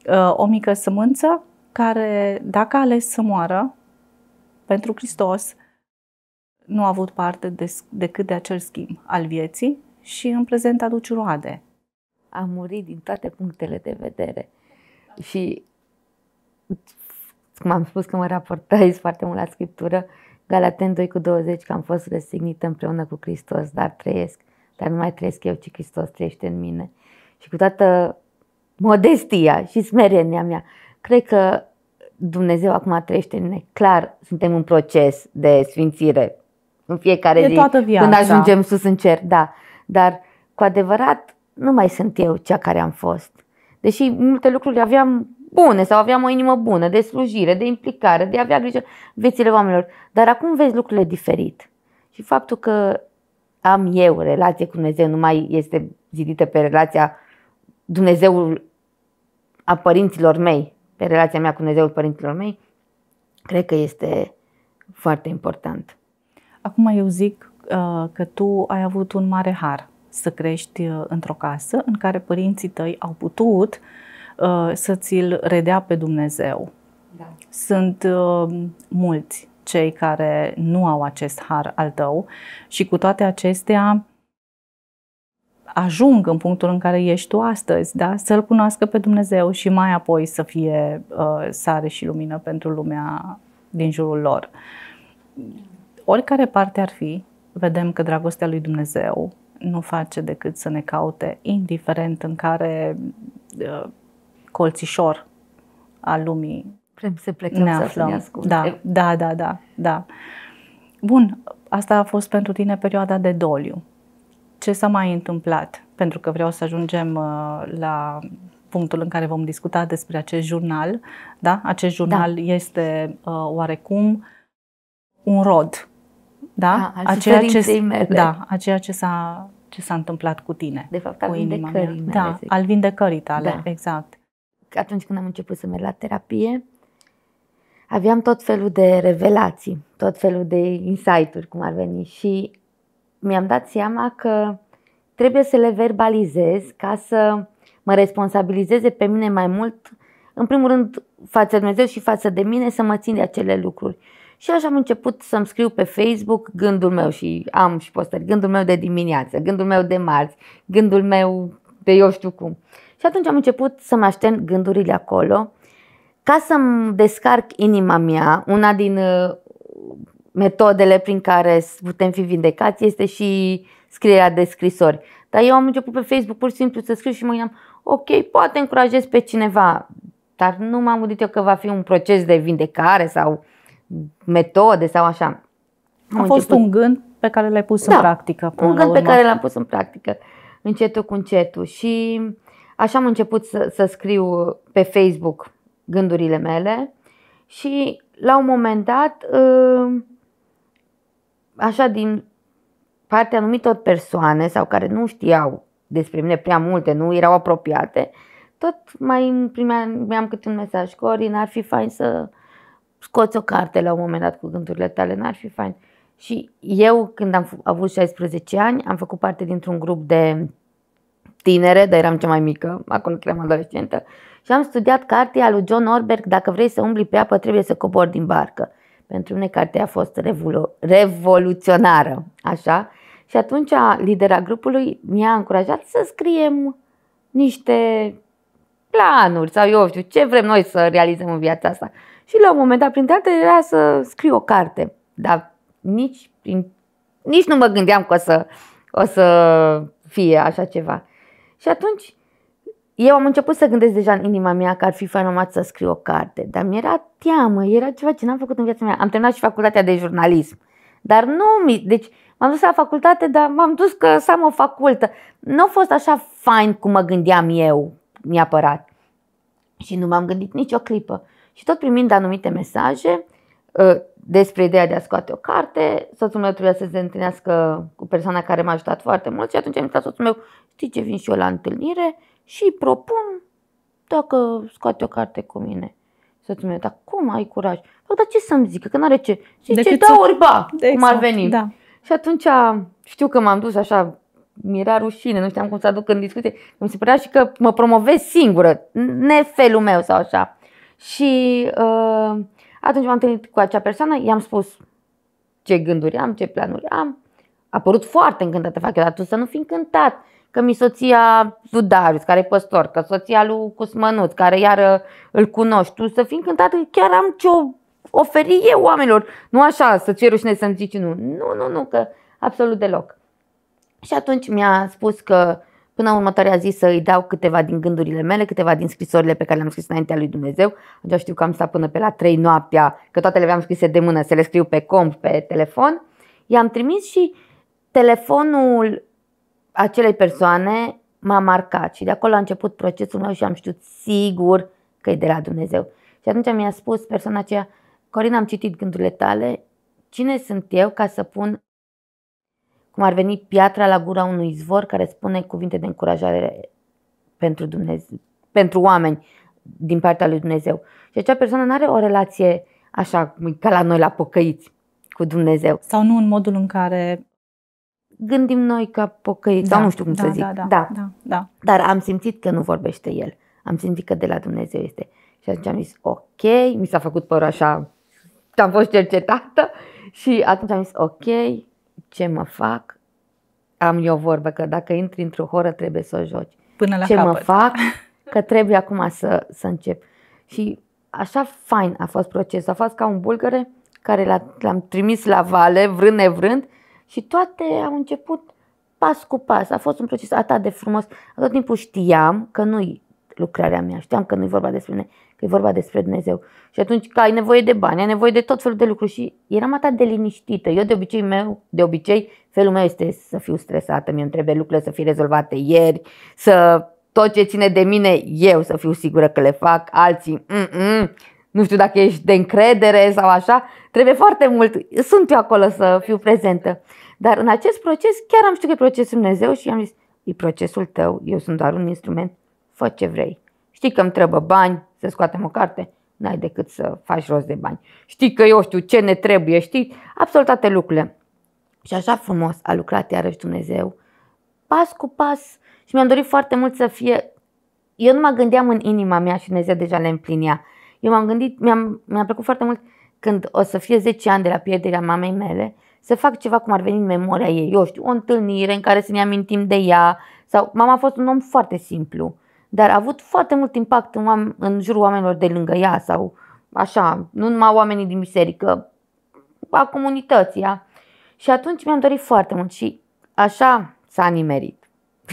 Speaker 1: Uh, o mică sămânță care, dacă a ales să moară pentru Hristos, nu a avut parte de, decât de acel schimb al vieții și în prezent aduce roade.
Speaker 2: A murit din toate punctele de vedere. Și cum am spus că mă raportez foarte mult la Scriptură, Galaten 2 cu 20, că am fost răsignită împreună cu Hristos, dar trăiesc. Dar nu mai trăiesc eu, ci Hristos trăiește în mine. Și cu toată modestia și smerenia mea, cred că Dumnezeu acum trăiește în mine. Clar, suntem în proces de sfințire în fiecare
Speaker 1: e
Speaker 2: zi
Speaker 1: toată viața.
Speaker 2: când ajungem sus în cer, da. Dar cu adevărat nu mai sunt eu cea care am fost. Deși multe lucruri aveam bune sau aveam o inimă bună de slujire, de implicare, de a avea grijă viețile oamenilor. Dar acum vezi lucrurile diferit. Și faptul că am eu relație cu Dumnezeu nu mai este zidită pe relația Dumnezeul a părinților mei, pe relația mea cu Dumnezeul părinților mei, cred că este foarte important.
Speaker 1: Acum eu zic uh, că tu ai avut un mare har să crești uh, într-o casă în care părinții tăi au putut uh, să ți-l redea pe Dumnezeu. Da. Sunt uh, mulți cei care nu au acest har al tău și cu toate acestea ajung în punctul în care ești tu astăzi, da? să-L cunoască pe Dumnezeu și mai apoi să fie uh, sare și lumină pentru lumea din jurul lor. Oricare parte ar fi, vedem că dragostea lui Dumnezeu nu face decât să ne caute, indiferent în care uh, colțișor al lumii
Speaker 2: Vrem să plecăm ne aflăm. Să
Speaker 1: da, da, da, da, da. Bun, asta a fost pentru tine perioada de doliu. Ce s-a mai întâmplat? Pentru că vreau să ajungem uh, la punctul în care vom discuta despre acest jurnal. Da? Acest jurnal da. este uh, oarecum un rod. Da?
Speaker 2: A, al ceea ce, mele.
Speaker 1: Da, a ceea ce s-a, ce s-a întâmplat cu tine.
Speaker 2: De fapt, al vindecării mele.
Speaker 1: Da, zic. al vindecării tale, da. exact.
Speaker 2: Atunci când am început să merg la terapie, aveam tot felul de revelații, tot felul de insight-uri, cum ar veni, și mi-am dat seama că trebuie să le verbalizez ca să mă responsabilizeze pe mine mai mult, în primul rând față de Dumnezeu și față de mine, să mă țin de acele lucruri. Și așa am început să-mi scriu pe Facebook gândul meu și am și postări, gândul meu de dimineață, gândul meu de marți, gândul meu de eu știu cum. Și atunci am început să mă aștept gândurile acolo ca să-mi descarc inima mea, una din uh, metodele prin care putem fi vindecați este și scrierea de scrisori. Dar eu am început pe Facebook pur și simplu să scriu și mă gândeam, ok, poate încurajez pe cineva, dar nu m-am gândit eu că va fi un proces de vindecare sau metode sau așa.
Speaker 1: Am a fost început... un gând pe care l-ai pus da, în practică.
Speaker 2: un gând pe care l-am pus în practică, încetul cu încetul. Și așa am început să, să scriu pe Facebook gândurile mele și la un moment dat, ă, așa din partea anumitor persoane sau care nu știau despre mine prea multe, nu erau apropiate, tot mai primeam câte un mesaj, Corin, ar fi fain să scoți o carte la un moment dat cu gândurile tale, n-ar fi fain. Și eu, când am avut 16 ani, am făcut parte dintr-un grup de tinere, dar eram cea mai mică, acum eram adolescentă, și am studiat cartea lui John Orberg, Dacă vrei să umbli pe apă, trebuie să cobori din barcă. Pentru mine cartea a fost revolu- revoluționară, așa. Și atunci lidera grupului mi-a încurajat să scriem niște planuri sau eu știu ce vrem noi să realizăm în viața asta. Și la un moment dat, printre altele, era să scriu o carte. Dar nici, prin, nici nu mă gândeam că o să, o să fie așa ceva. Și atunci eu am început să gândesc deja în inima mea că ar fi fenomat să scriu o carte, dar mi-era teamă, era ceva ce n-am făcut în viața mea. Am terminat și facultatea de jurnalism, dar nu mi... Deci m-am dus la facultate, dar m-am dus că să am o facultă. Nu a fost așa fain cum mă gândeam eu neapărat. Și nu m-am gândit nici o clipă. Și tot primind anumite mesaje ă, despre ideea de a scoate o carte, soțul meu trebuia să se întâlnească cu persoana care m-a ajutat foarte mult și atunci am intrat soțul meu, știi ce, vin și eu la întâlnire și propun dacă scoate o carte cu mine. Soțul meu, dar cum ai curaj? Păi, dar ce să-mi zică? Că n-are ce. Și ce, da ori ba, exact, cum ar exact, veni. Da. Și atunci știu că m-am dus așa, mi-era rușine, nu știam cum să aduc în discuție. Mi se părea și că mă promovez singură, nefelul meu sau așa. Și uh, atunci m-am întâlnit cu acea persoană, i-am spus ce gânduri am, ce planuri am. A părut foarte încântată, fac eu, dar tu să nu fi încântat că mi soția lui Darius, care e păstor, că soția lui Cusmănuț, care iară îl cunoști, tu să fii încântată, chiar am ce oferi eu oamenilor, nu așa să ți rușine să-mi zici nu. Nu, nu, nu, că absolut deloc. Și atunci mi-a spus că până următoarea zi să îi dau câteva din gândurile mele, câteva din scrisorile pe care le-am scris înaintea lui Dumnezeu. Atunci știu că am stat până pe la 3 noaptea, că toate le aveam scrise de mână, să le scriu pe comp, pe telefon i-am trimis și telefonul acelei persoane m-a marcat și de acolo a început procesul meu și am știut sigur că e de la Dumnezeu. Și atunci mi-a spus persoana aceea, Corina, am citit gândurile tale, cine sunt eu ca să pun cum ar veni piatra la gura unui izvor care spune cuvinte de încurajare pentru, Dumnezeu, pentru oameni din partea lui Dumnezeu. Și acea persoană nu are o relație așa ca la noi la pocăiți cu Dumnezeu.
Speaker 1: Sau nu în modul în care
Speaker 2: gândim noi ca pocăiți, da, sau nu știu cum
Speaker 1: da,
Speaker 2: să zic.
Speaker 1: Da, da, da, da, da.
Speaker 2: Dar am simțit că nu vorbește el. Am simțit că de la Dumnezeu este. Și atunci am zis, ok, mi s-a făcut părul așa, am fost cercetată și atunci am zis, ok, ce mă fac? Am eu vorbă că dacă intri într-o horă trebuie să o joci.
Speaker 1: Până la
Speaker 2: ce
Speaker 1: capăt.
Speaker 2: mă fac? Că trebuie acum să, să încep. Și așa fain a fost procesul. A fost ca un bulgăre care l-am trimis la vale, vrând nevrând, și toate au început pas cu pas. A fost un proces atât de frumos. Tot timpul știam că nu-i lucrarea mea, știam că nu-i vorba despre mine, că e vorba despre Dumnezeu. Și atunci că ai nevoie de bani, ai nevoie de tot felul de lucruri și eram atât de liniștită. Eu de obicei meu, de obicei, felul meu este să fiu stresată, mi-e trebuie lucrurile să fie rezolvate ieri, să tot ce ține de mine, eu să fiu sigură că le fac, alții, mm-mm, nu știu dacă ești de încredere sau așa, trebuie foarte mult, sunt eu acolo să fiu prezentă. Dar în acest proces chiar am știut că e procesul Dumnezeu și am zis, e procesul tău, eu sunt doar un instrument, fă ce vrei. Știi că îmi trebuie bani să scoatem o carte? N-ai decât să faci rost de bani. Știi că eu știu ce ne trebuie, știi? Absolut toate lucrurile. Și așa frumos a lucrat iarăși Dumnezeu, pas cu pas. Și mi-am dorit foarte mult să fie... Eu nu mă gândeam în inima mea și Dumnezeu deja le împlinea. Eu m-am gândit, mi-am, mi-a plăcut foarte mult când o să fie 10 ani de la pierderea mamei mele, să fac ceva cum ar veni în memoria ei. Eu știu, o întâlnire în care să ne amintim de ea. Sau mama a fost un om foarte simplu, dar a avut foarte mult impact în, în jurul oamenilor de lângă ea sau așa, nu numai oamenii din biserică, a comunității. Ea. Și atunci mi-am dorit foarte mult și așa s-a nimerit,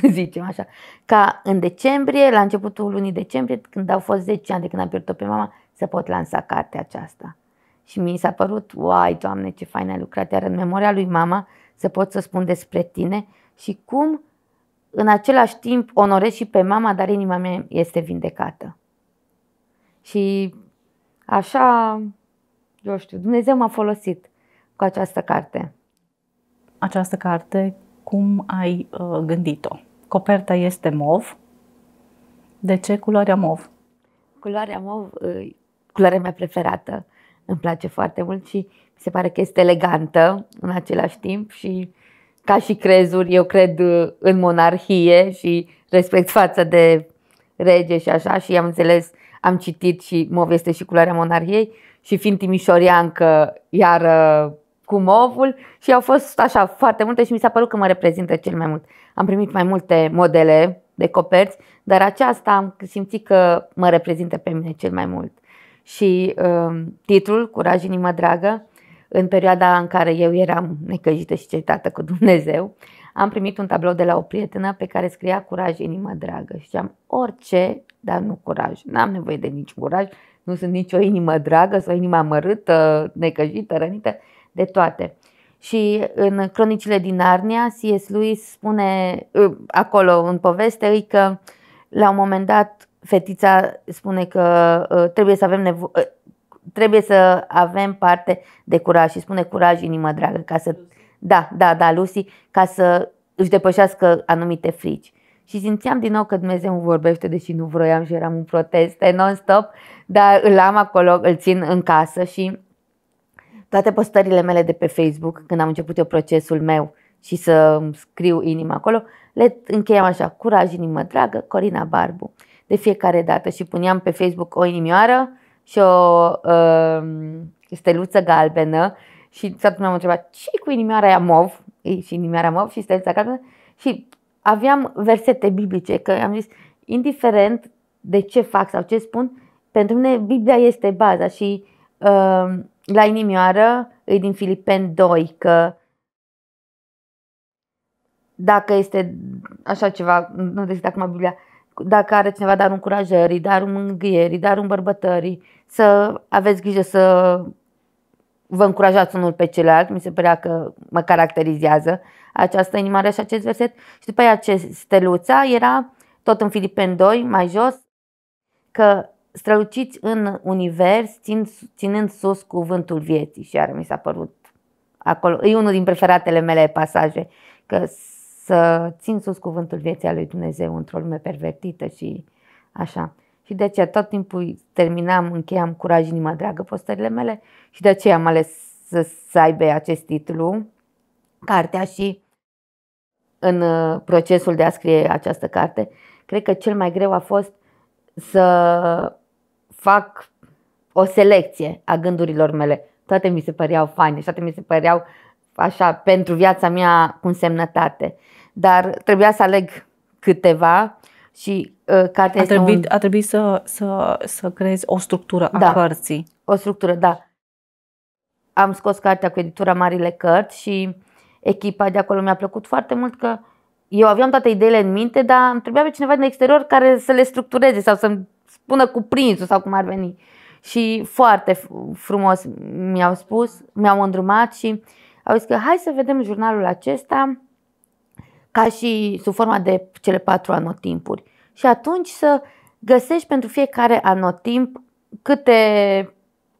Speaker 2: zicem așa, ca în decembrie, la începutul lunii decembrie, când au fost 10 ani de când am pierdut-o pe mama, să pot lansa cartea aceasta. Și mi s-a părut, uai, Doamne, ce fain ai lucrat, iar în memoria lui mama să pot să spun despre tine și cum în același timp onorez și pe mama, dar inima mea este vindecată. Și așa, eu știu, Dumnezeu m-a folosit cu această carte.
Speaker 1: Această carte, cum ai uh, gândit-o? Coperta este mov. De ce culoarea mov?
Speaker 2: Culoarea mov, uh, culoarea mea preferată îmi place foarte mult și mi se pare că este elegantă în același timp și ca și crezuri, eu cred în monarhie și respect față de rege și așa și am înțeles, am citit și mov este și culoarea monarhiei și fiind timișoriancă, iar cu movul și au fost așa foarte multe și mi s-a părut că mă reprezintă cel mai mult. Am primit mai multe modele de coperți, dar aceasta am simțit că mă reprezintă pe mine cel mai mult și uh, titlul Curaj, inimă dragă, în perioada în care eu eram necăjită și certată cu Dumnezeu, am primit un tablou de la o prietenă pe care scria curaj, inimă dragă. Și am orice, dar nu curaj. N-am nevoie de nici curaj, nu sunt nicio inimă dragă sau inimă amărâtă, necăjită, rănită, de toate. Și în cronicile din Arnia, C.S. Lewis spune ă, acolo în poveste că la un moment dat fetița spune că uh, trebuie să avem nevo- uh, trebuie să avem parte de curaj și spune curaj inimă dragă ca să da, da, da, Lucy, ca să își depășească anumite frici. Și simțeam din nou că Dumnezeu îmi vorbește, deși nu vroiam și eram în proteste non-stop, dar îl am acolo, îl țin în casă și toate postările mele de pe Facebook, când am început eu procesul meu și să scriu inima acolo, le încheiam așa, curaj, inimă dragă, Corina Barbu. De fiecare dată și puneam pe Facebook o inimioară și o uh, steluță galbenă și toată lumea m-a întrebat ce cu inimioara aia mov? Și inimioara mov și steluța galbenă. Și aveam versete biblice, că am zis, indiferent de ce fac sau ce spun, pentru mine Biblia este baza și uh, la inimioară e din Filipen 2, că dacă este așa ceva, nu deschid acum Biblia, dacă are cineva darul încurajării, darul mângâierii, darul îmbărbătării, să aveți grijă să vă încurajați unul pe celălalt, mi se părea că mă caracterizează această inimare și acest verset. Și după aia ce steluța era tot în Filipen 2, mai jos, că străluciți în univers țin, ținând sus cuvântul vieții și iar mi s-a părut acolo, e unul din preferatele mele pasaje, că să țin sus cuvântul vieții a lui Dumnezeu într-o lume pervertită și așa. Și de aceea tot timpul terminam, încheiam curaj inima dragă postările mele și de aceea am ales să, să aibă acest titlu, cartea și în uh, procesul de a scrie această carte, cred că cel mai greu a fost să fac o selecție a gândurilor mele. Toate mi se păreau faine, toate mi se păreau așa pentru viața mea cu însemnătate. Dar trebuia să aleg câteva și uh, cartea
Speaker 1: a trebuit,
Speaker 2: un...
Speaker 1: a trebuit să, să, să creezi o structură a
Speaker 2: da,
Speaker 1: cărții.
Speaker 2: o structură, da. Am scos cartea cu editura Marile Cărți și echipa de acolo mi-a plăcut foarte mult că eu aveam toate ideile în minte, dar îmi trebuia pe cineva din exterior care să le structureze sau să-mi spună cuprinsul sau cum ar veni. Și foarte frumos mi-au spus, mi-au îndrumat și au zis că hai să vedem jurnalul acesta ca și sub forma de cele patru anotimpuri. Și atunci să găsești pentru fiecare anotimp câte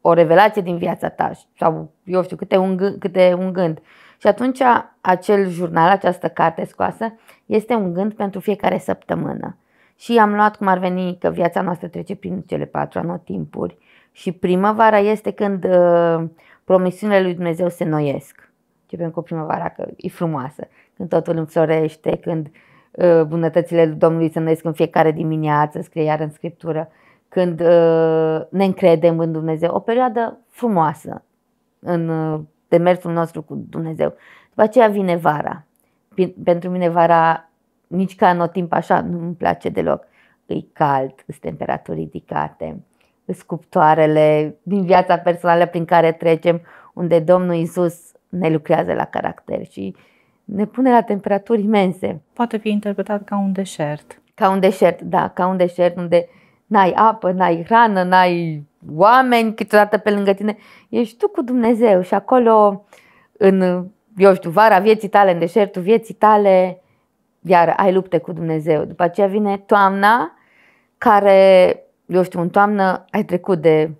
Speaker 2: o revelație din viața ta sau eu știu, câte un, gând, câte un gând. Și atunci acel jurnal, această carte scoasă, este un gând pentru fiecare săptămână. Și am luat cum ar veni că viața noastră trece prin cele patru anotimpuri și primăvara este când uh, promisiunile lui Dumnezeu se noiesc. Începem cu primăvara că e frumoasă, când totul înflorește, când uh, bunătățile lui Domnului se noiesc în fiecare dimineață, scrie iar în Scriptură, când uh, ne încredem în Dumnezeu. O perioadă frumoasă în uh, demersul nostru cu Dumnezeu. După aceea vine vara. Pentru mine vara nici ca anotimp așa nu îmi place deloc. E cald, sunt temperaturi ridicate, scuptoarele din viața personală prin care trecem, unde Domnul Isus ne lucrează la caracter și ne pune la temperaturi imense.
Speaker 1: Poate fi interpretat ca un deșert.
Speaker 2: Ca un deșert, da, ca un deșert unde n-ai apă, n-ai hrană, n-ai oameni câteodată pe lângă tine. Ești tu cu Dumnezeu și acolo în, eu știu, vara vieții tale, în deșertul vieții tale, iar ai lupte cu Dumnezeu. După aceea vine toamna, care, eu știu, în toamnă ai trecut de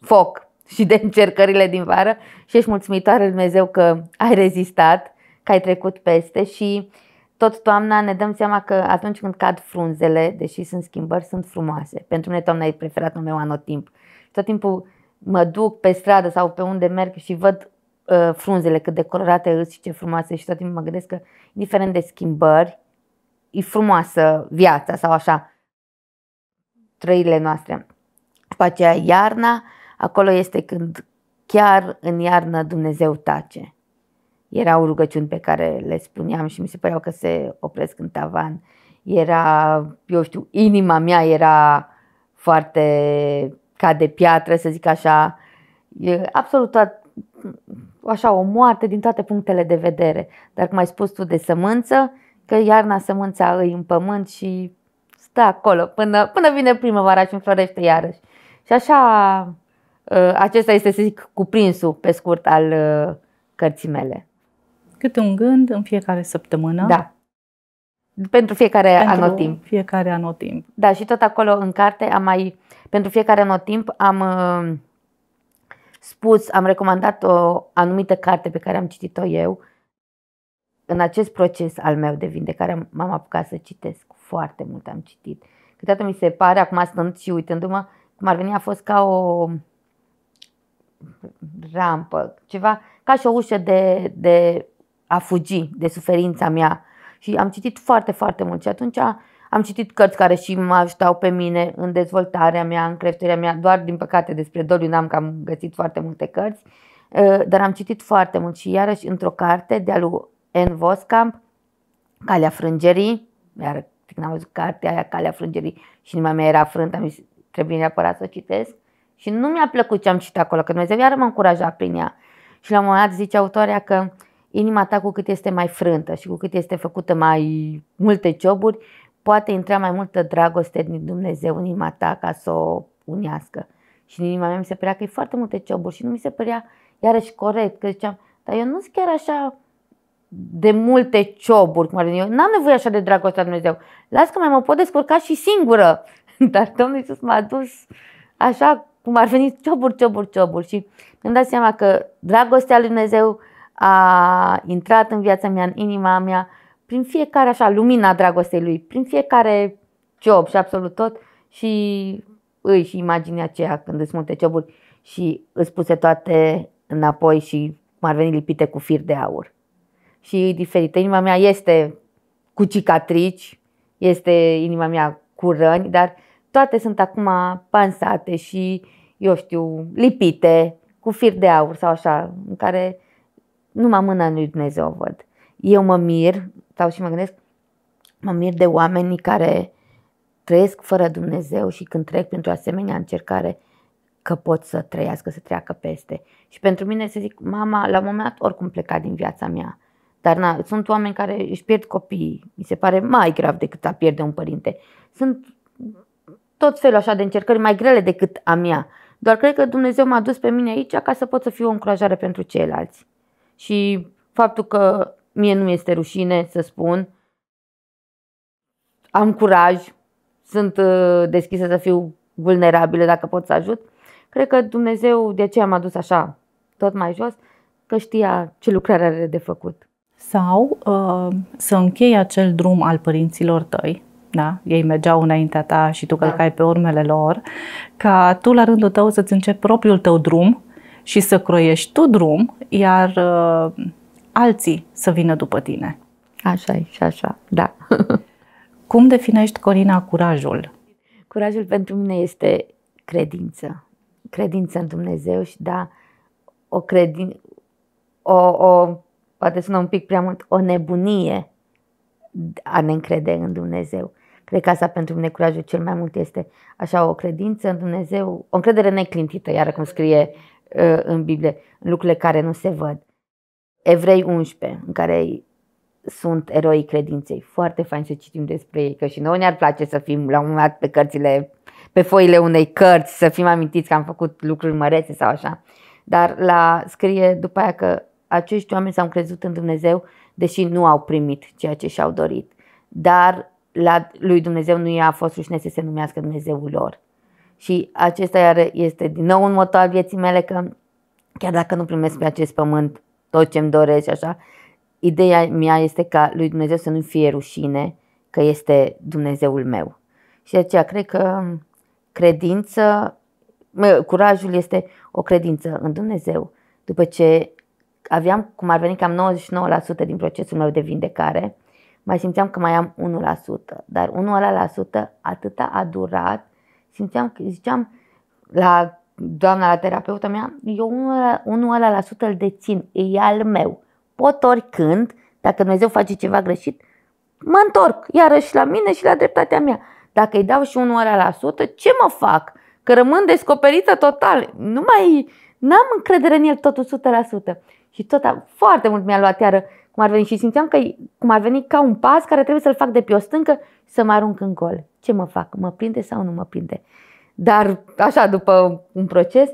Speaker 2: foc și de încercările din vară și ești mulțumitoare Dumnezeu că ai rezistat, că ai trecut peste și tot toamna ne dăm seama că atunci când cad frunzele, deși sunt schimbări, sunt frumoase. Pentru mine toamna e preferatul meu anotimp. Tot timpul mă duc pe stradă sau pe unde merg și văd uh, frunzele cât de colorate îs și ce frumoase și tot timpul mă gândesc că, indiferent de schimbări, e frumoasă viața sau așa, trăirile noastre. După aceea iarna, acolo este când chiar în iarnă Dumnezeu tace. Erau rugăciuni pe care le spuneam și mi se păreau că se opresc în tavan. Era, eu știu, inima mea era foarte ca de piatră, să zic așa. E absolut tot, așa o moarte din toate punctele de vedere. Dar cum ai spus tu de sămânță, că iarna sămânța îi în pământ și stă acolo până, până vine primăvara și înflorește iarăși. Și așa, ă, acesta este, să zic, cuprinsul pe scurt al ă, cărții mele.
Speaker 1: Câte un gând în fiecare săptămână.
Speaker 2: Da. Pentru fiecare
Speaker 1: pentru
Speaker 2: anotimp.
Speaker 1: fiecare anotimp.
Speaker 2: Da, și tot acolo în carte am mai, pentru fiecare anotimp am uh, spus, am recomandat o anumită carte pe care am citit-o eu. În acest proces al meu de vindecare m-am apucat să citesc. Foarte mult am citit. Câteodată mi se pare, acum stând și uitându-mă, cum ar veni, a fost ca o rampă, ceva, ca și o ușă de, de a fugi de suferința mea. Și am citit foarte, foarte mult și atunci am citit cărți care și mă ajutau pe mine în dezvoltarea mea, în creșterea mea. Doar, din păcate, despre doliu n-am că am găsit foarte multe cărți, uh, dar am citit foarte mult și iarăși într-o carte de-a lui N. Voskamp, Calea Frângerii, iar când am văzut cartea aia, Calea Frângerii și inima mea era frântă, am zis, trebuie neapărat să o citesc. Și nu mi-a plăcut ce am citit acolo, că Dumnezeu iară m-a încurajat prin ea. Și la un moment dat zice autoarea că inima ta cu cât este mai frântă și cu cât este făcută mai multe cioburi, poate intra mai multă dragoste din Dumnezeu în inima ta ca să o unească. Și în inima mea mi se părea că e foarte multe cioburi și nu mi se părea iarăși corect, că ziceam, dar eu nu sunt chiar așa de multe cioburi, cum ar veni. Eu n-am nevoie așa de dragostea Dumnezeu. Las că mai mă pot descurca și singură. Dar Domnul Iisus m-a dus așa cum ar veni cioburi, cioburi, cioburi. Și mi-am dat seama că dragostea lui Dumnezeu a intrat în viața mea, în inima mea, prin fiecare așa, lumina dragostei lui, prin fiecare job și absolut tot și îi și imaginea aceea când îți multe cioburi și îți puse toate înapoi și cum ar veni lipite cu fir de aur. Și e diferită. Inima mea este cu cicatrici, este inima mea cu răni, dar toate sunt acum pansate și, eu știu, lipite cu fir de aur sau așa, în care numai mâna lui Dumnezeu o văd. Eu mă mir, sau și mă gândesc, mă mir de oamenii care trăiesc fără Dumnezeu și când trec pentru asemenea încercare, că pot să trăiască, să treacă peste. Și pentru mine să zic, mama, la un moment dat oricum pleca din viața mea. Dar na, sunt oameni care își pierd copiii. Mi se pare mai grav decât a pierde un părinte. Sunt tot felul așa de încercări mai grele decât a mea. Doar cred că Dumnezeu m-a dus pe mine aici ca să pot să fiu o încurajare pentru ceilalți. Și faptul că mie nu este rușine să spun, am curaj, sunt uh, deschisă să fiu vulnerabilă dacă pot să ajut. Cred că Dumnezeu de aceea m-a dus așa, tot mai jos, că știa ce lucrare are de făcut.
Speaker 1: Sau uh, să închei acel drum al părinților tăi, da? ei mergeau înaintea ta și tu da. călcai da. pe urmele lor, ca tu la rândul tău să-ți începi propriul tău drum și să croiești tu drum, iar uh, alții să vină după tine.
Speaker 2: Așa e și așa, da.
Speaker 1: Cum definești, Corina, curajul?
Speaker 2: Curajul pentru mine este credință. Credință în Dumnezeu și da, o credință, o, o, poate sună un pic prea mult, o nebunie a ne încrede în Dumnezeu. Cred că asta pentru mine curajul cel mai mult este așa o credință în Dumnezeu, o încredere neclintită, iar cum scrie uh, în Biblie, în lucrurile care nu se văd. Evrei 11, în care sunt eroii credinței. Foarte fain să citim despre ei, că și noi ne-ar place să fim la un moment dat pe cărțile, pe foile unei cărți, să fim amintiți că am făcut lucruri mărețe sau așa. Dar la scrie după aia că acești oameni s-au crezut în Dumnezeu, deși nu au primit ceea ce și-au dorit. Dar la lui Dumnezeu nu i-a fost rușine să se numească Dumnezeul lor. Și acesta iar este din nou un motor al vieții mele că chiar dacă nu primesc pe acest pământ tot ce-mi doresc așa, ideea mea este ca lui Dumnezeu să nu fie rușine că este Dumnezeul meu. Și de aceea cred că credință, curajul este o credință în Dumnezeu. După ce aveam, cum ar veni, cam 99% din procesul meu de vindecare, mai simțeam că mai am 1%. Dar 1% atâta a durat, simțeam că ziceam la doamna, la terapeuta mea, eu 1% îl dețin, e al meu. Pot oricând, dacă Dumnezeu face ceva greșit, mă întorc iarăși la mine și la dreptatea mea. Dacă îi dau și 1%, ce mă fac? Că rămân descoperită total. Nu mai n-am încredere în el totul 100%. Și tot a, foarte mult mi-a luat iară cum ar veni și simțeam că cum ar veni ca un pas care trebuie să-l fac de pe o stâncă și să mă arunc în gol. Ce mă fac? Mă prinde sau nu mă prinde? Dar așa, după un proces,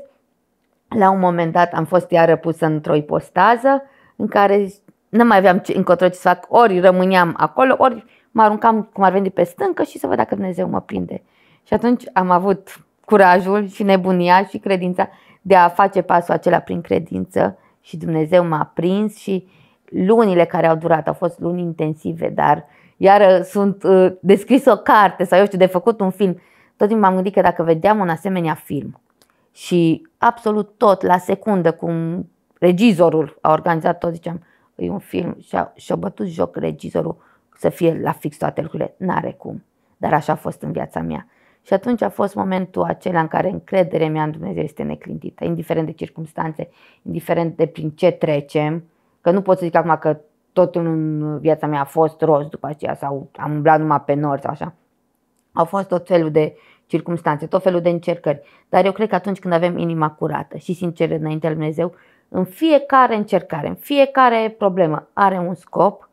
Speaker 2: la un moment dat am fost iară pusă într-o ipostază în care nu mai aveam ce, încotro ce să fac, ori rămâneam acolo, ori mă aruncam cum ar veni pe stâncă și să văd dacă Dumnezeu mă prinde. Și atunci am avut curajul și nebunia și credința de a face pasul acela prin credință și Dumnezeu m-a prins și lunile care au durat au fost luni intensive, dar iar sunt uh, descris o carte sau eu știu, de făcut un film. Tot timpul m-am gândit că dacă vedeam un asemenea film și absolut tot la secundă cum regizorul a organizat tot, ziceam, e un film și a, și-a bătut joc regizorul să fie la fix toate lucrurile. N-are cum. Dar așa a fost în viața mea. Și atunci a fost momentul acela în care încrederea mea în Dumnezeu este neclintită, indiferent de circunstanțe, indiferent de prin ce trecem, că nu pot să zic acum că totul în viața mea a fost roz după aceea sau am umblat numai pe nord sau așa. Au fost tot felul de circunstanțe, tot felul de încercări. Dar eu cred că atunci când avem inima curată și sinceră înainte lui Dumnezeu, în fiecare încercare, în fiecare problemă are un scop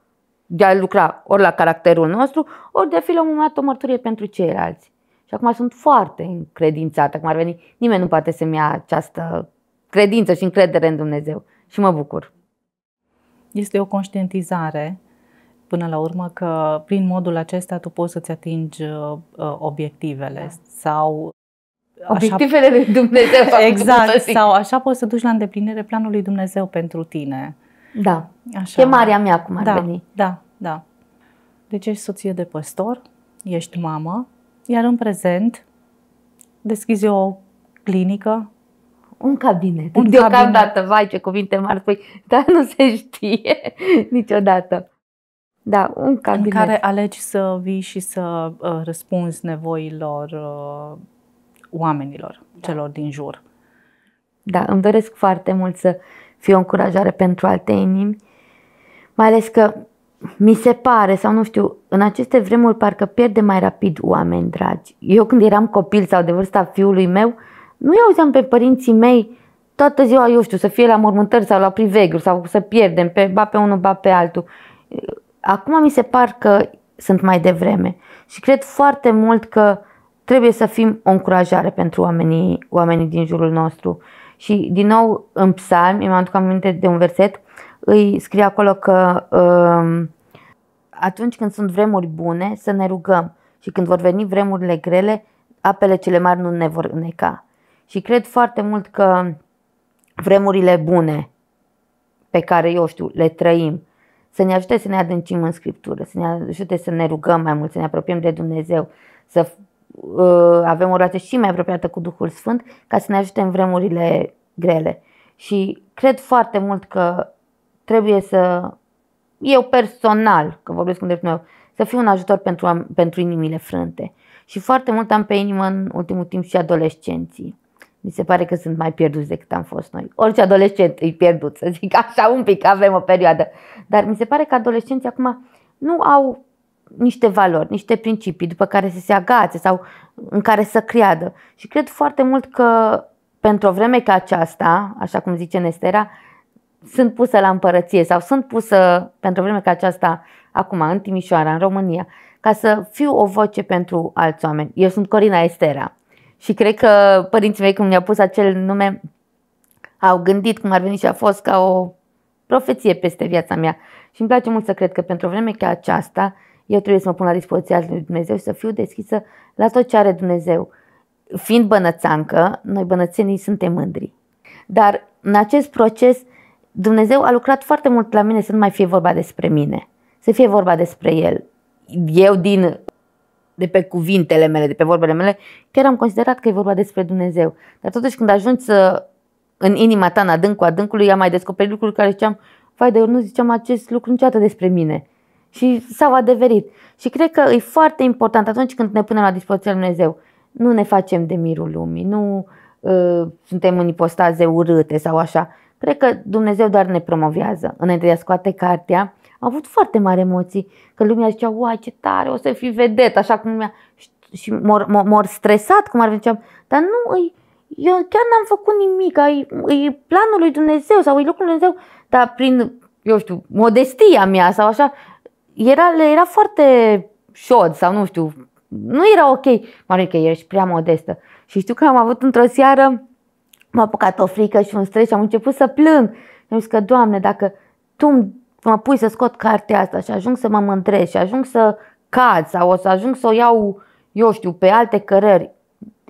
Speaker 2: de a lucra ori la caracterul nostru, ori de a fi la un moment dat o mărturie pentru ceilalți. Și acum sunt foarte încredințată, cum ar veni, nimeni nu poate să-mi ia această credință și încredere în Dumnezeu și mă bucur.
Speaker 1: Este o conștientizare până la urmă că prin modul acesta tu poți să-ți atingi uh, obiectivele da. sau
Speaker 2: Obiectivele lui Dumnezeu.
Speaker 1: Exact, sau așa poți să duci la îndeplinire planul lui Dumnezeu pentru tine.
Speaker 2: Da. Așa. Chemarea mea, cum ar
Speaker 1: da,
Speaker 2: veni.
Speaker 1: Da, da. Deci ești soție de păstor, ești mamă, iar în prezent deschizi o clinică.
Speaker 2: Un cabinet. Un Deocamdată, cabinet. vai ce cuvinte mari spui, dar nu se știe niciodată. Da, un cabinet.
Speaker 1: În care alegi să vii și să uh, răspunzi nevoilor uh, oamenilor, da. celor din jur.
Speaker 2: Da, îmi doresc foarte mult să fie o încurajare pentru alte inimi, mai ales că mi se pare, sau nu știu, în aceste vremuri parcă pierde mai rapid oameni dragi. Eu când eram copil sau de vârsta fiului meu, nu-i auzeam pe părinții mei toată ziua, eu știu, să fie la mormântări sau la priveghiuri sau să pierdem pe, ba pe unul, ba pe altul. Acum mi se par că sunt mai devreme și cred foarte mult că trebuie să fim o încurajare pentru oamenii, oamenii din jurul nostru. Și din nou în psalmi, mi-am aduc aminte de un verset, îi scrie acolo că um, atunci când sunt vremuri bune să ne rugăm și când vor veni vremurile grele, apele cele mari nu ne vor îneca. Și cred foarte mult că vremurile bune pe care, eu știu, le trăim, să ne ajute să ne adâncim în Scriptură, să ne ajute să ne rugăm mai mult, să ne apropiem de Dumnezeu, să uh, avem o relație și mai apropiată cu Duhul Sfânt, ca să ne ajute în vremurile grele. Și cred foarte mult că trebuie să, eu personal, că vorbesc cu dreptul meu, să fiu un ajutor pentru, pentru inimile frânte. Și foarte mult am pe inimă în ultimul timp și adolescenții. Mi se pare că sunt mai pierduți decât am fost noi. Orice adolescent e pierdut, să zic așa un pic, avem o perioadă. Dar mi se pare că adolescenții acum nu au niște valori, niște principii după care să se agațe sau în care să creadă. Și cred foarte mult că pentru o vreme ca aceasta, așa cum zice Nestera, sunt pusă la împărăție sau sunt pusă pentru o vreme ca aceasta acum în Timișoara, în România, ca să fiu o voce pentru alți oameni. Eu sunt Corina Estera și cred că părinții mei când mi-au pus acel nume au gândit cum ar veni și a fost ca o profeție peste viața mea. Și îmi place mult să cred că pentru o vreme ca aceasta eu trebuie să mă pun la dispoziția lui Dumnezeu și să fiu deschisă la tot ce are Dumnezeu. Fiind bănățancă, noi bănățenii suntem mândri. Dar în acest proces Dumnezeu a lucrat foarte mult la mine să nu mai fie vorba despre mine, să fie vorba despre El. Eu din de pe cuvintele mele, de pe vorbele mele, chiar am considerat că e vorba despre Dumnezeu. Dar totuși când ajungi să, în inima ta, în adâncul adâncului, am mai descoperit lucruri care ziceam, vai, de eu nu ziceam acest lucru niciodată despre mine. Și s-au adeverit. Și cred că e foarte important atunci când ne punem la dispoziția lui Dumnezeu. Nu ne facem de mirul lumii, nu uh, suntem în ipostaze urâte sau așa. Cred că Dumnezeu doar ne promovează. Înainte de a scoate cartea, am avut foarte mari emoții, că lumea zicea, uai ce tare, o să fii vedet, așa cum lumea... Și mor, mor, mor stresat, cum ar ziceam, dar nu, îi, eu chiar n-am făcut nimic, e, e planul lui Dumnezeu sau e lucrul lui Dumnezeu, dar prin, eu știu, modestia mea sau așa, era, era foarte șod sau nu știu, nu era ok. Mă că ești prea modestă. Și știu că am avut într-o seară, m-a apucat o frică și un stres și am început să plâng. Și am zis că, Doamne, dacă Tu mă pui să scot cartea asta și ajung să mă mândresc și ajung să cad sau o să ajung să o iau, eu știu, pe alte cărări,